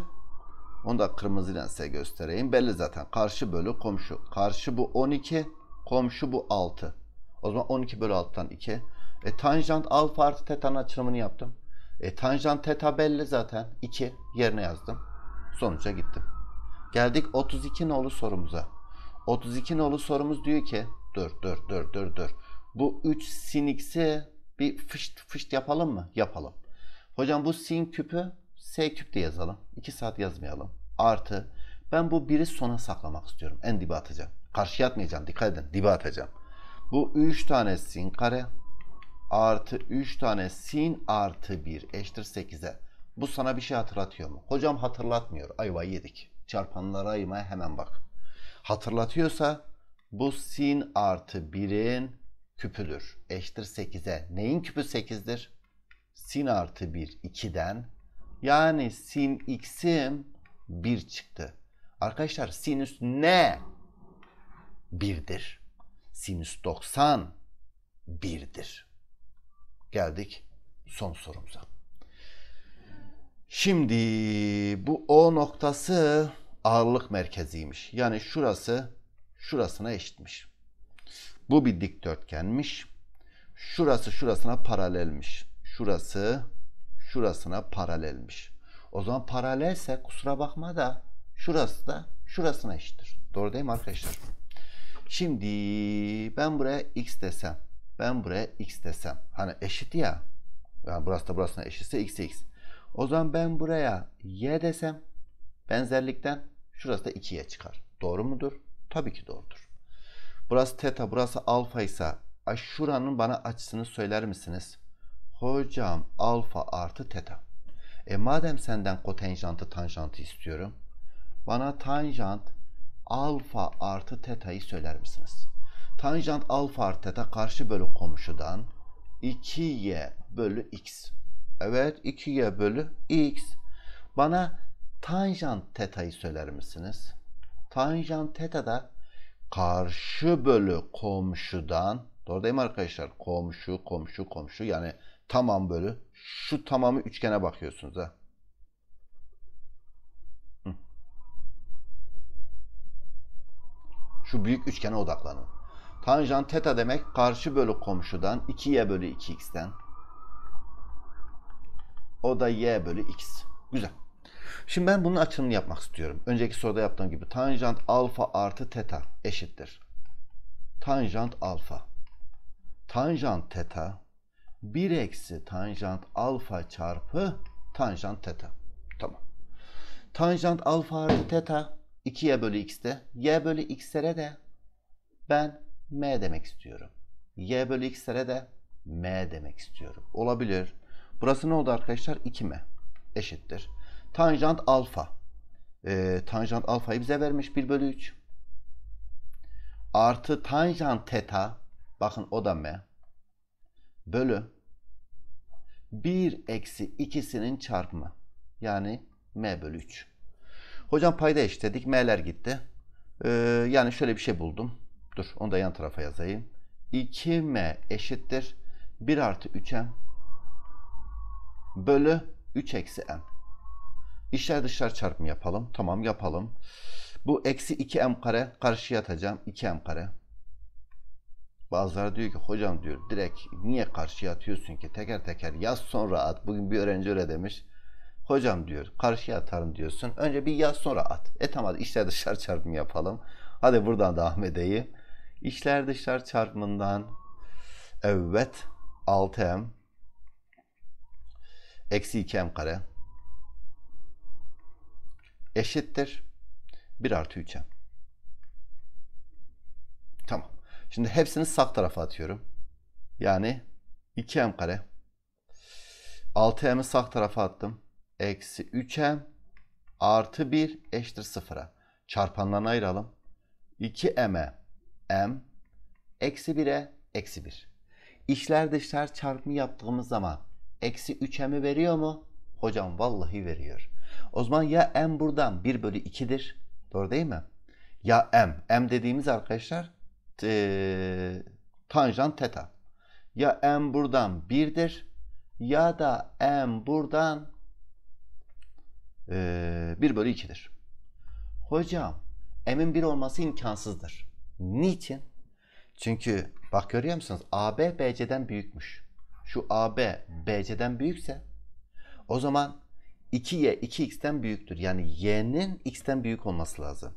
onu da kırmızıyla size göstereyim. Belli zaten. Karşı bölü komşu. Karşı bu 12. Komşu bu 6. O zaman 12 bölü 6'dan 2. E, tanjant alfa artı teta'nın açılımını yaptım. E, tanjant teta belli zaten. 2 yerine yazdım. Sonuca gittim. Geldik 32 nolu sorumuza. 32 nolu sorumuz diyor ki dur dur dur dur dur. Bu 3 sin x'i bir fışt fışt yapalım mı? Yapalım. Hocam bu sin küpü s küp de yazalım. 2 saat yazmayalım. Artı ben bu biri sona saklamak istiyorum. En dibe atacağım. Karşıya atmayacağım. Dikkat edin. Dibe atacağım. Bu 3 tane sin kare artı 3 tane sin artı 1 eşittir 8'e. Bu sana bir şey hatırlatıyor mu? Hocam hatırlatmıyor. Ayva yedik. Çarpanlara aymaya hemen bak. Hatırlatıyorsa bu sin artı 1'in küpüdür. Eşittir 8'e. Neyin küpü 8'dir? Sin artı 1 2'den yani sin x'im 1 çıktı. Arkadaşlar sinüs ne? 1'dir. Sinüs 90 1'dir. Geldik son sorumuza. Şimdi bu O noktası ağırlık merkeziymiş. Yani şurası şurasına eşitmiş. Bu bir dikdörtgenmiş. Şurası şurasına paralelmiş. Şurası şurasına paralelmiş. O zaman paralelse kusura bakma da şurası da şurasına eşittir. Doğru değil mi arkadaşlar? Şimdi ben buraya x desem, ben buraya x desem. Hani eşit ya. Yani burası da burasına eşitse x x. O zaman ben buraya y desem benzerlikten şurası da 2y çıkar. Doğru mudur? Tabii ki doğrudur. Burası teta, burası alfa ise şuranın bana açısını söyler misiniz? Hocam alfa artı teta. E madem senden kotenjantı tanjantı istiyorum. Bana tanjant alfa artı teta'yı söyler misiniz? Tanjant alfa artı teta karşı bölü komşudan 2y bölü x. Evet 2y bölü x. Bana tanjant teta'yı söyler misiniz? Tanjant teta da karşı bölü komşudan doğru değil mi arkadaşlar? Komşu, komşu, komşu yani tamam bölü şu tamamı üçgene bakıyorsunuz ha. Şu büyük üçgene odaklanın. Tanjant teta demek karşı bölü komşudan 2y bölü 2x'ten. O da y bölü x. Güzel. Şimdi ben bunun açılımını yapmak istiyorum. Önceki soruda yaptığım gibi tanjant alfa artı teta eşittir. Tanjant alfa. Tanjant teta 1 eksi tanjant alfa çarpı tanjant teta. Tamam. Tanjant alfa artı teta 2y bölü x'te. y bölü x'lere de ben m demek istiyorum. y bölü x'lere de m demek istiyorum. Olabilir. Burası ne oldu arkadaşlar? 2m eşittir. Tanjant alfa. Ee, tanjant alfayı bize vermiş 1 bölü 3. Artı tanjant teta. Bakın o da m. Bölü 1 eksi ikisinin çarpımı. Yani m bölü 3. Hocam payda eşitledik. M'ler gitti. Ee, yani şöyle bir şey buldum. Dur onu da yan tarafa yazayım. 2m eşittir. 1 artı 3m bölü 3 eksi m. İşler dışlar çarpımı yapalım. Tamam yapalım. Bu eksi 2m kare karşıya atacağım. 2m kare. Bazıları diyor ki hocam diyor direkt niye karşıya atıyorsun ki teker teker yaz sonra at. Bugün bir öğrenci öyle demiş. Hocam diyor karşıya atarım diyorsun. Önce bir yaz sonra at. E tamam işler dışarı çarpımı yapalım. Hadi buradan devam edeyim. İçler dışlar çarpımından evet 6m eksi 2m kare eşittir 1 artı 3m. Tamam. Şimdi hepsini sağ tarafa atıyorum. Yani 2m kare 6m'i sağ tarafa attım. Eksi 3m artı 1 eşittir 0'a. Çarpanlarını ayıralım. 2m'e m eksi 1'e eksi 1. İşler dışlar çarpımı yaptığımız zaman eksi 3m'i veriyor mu? Hocam vallahi veriyor. O zaman ya m buradan 1 bölü 2'dir. Doğru değil mi? Ya m. m dediğimiz arkadaşlar e, tanjant teta. Ya m buradan 1'dir ya da m buradan e, 1 bölü 2'dir. Hocam m'in 1 olması imkansızdır. Niçin? Çünkü bak görüyor musunuz? AB BC'den büyükmüş. Şu AB BC'den büyükse o zaman 2y 2x'ten büyüktür. Yani y'nin x'ten büyük olması lazım.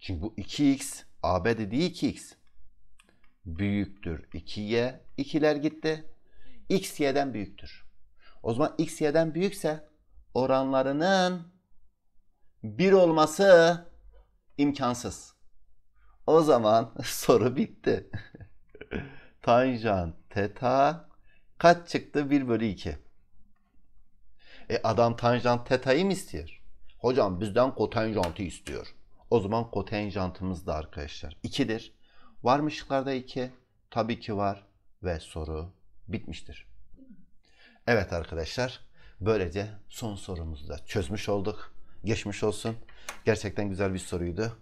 Çünkü bu 2x AB dediği 2x büyüktür 2y. 2'ler gitti. x y'den büyüktür. O zaman x y'den büyükse oranlarının 1 olması imkansız. O zaman soru bitti. Tanjant teta kaç çıktı? 1 bölü 2. E adam tanjant teta'yı mı istiyor? Hocam bizden kotanjantı istiyor. O zaman kotanjantımız da arkadaşlar 2'dir. Var mı şıklarda 2? Tabii ki var. Ve soru bitmiştir. Evet arkadaşlar. Böylece son sorumuzu da çözmüş olduk. Geçmiş olsun. Gerçekten güzel bir soruydu.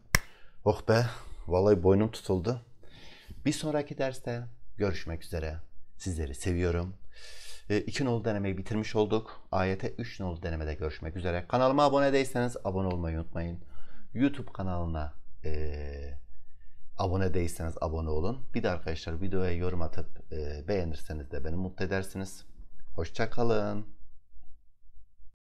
Oh be. Vallahi boynum tutuldu. Bir sonraki derste görüşmek üzere. Sizleri seviyorum. E, iki nolu denemeyi bitirmiş olduk. Ayete 3 nolu denemede görüşmek üzere. Kanalıma abone değilseniz abone olmayı unutmayın. YouTube kanalına e, abone değilseniz abone olun. Bir de arkadaşlar videoya yorum atıp e, beğenirseniz de beni mutlu edersiniz. Hoşçakalın.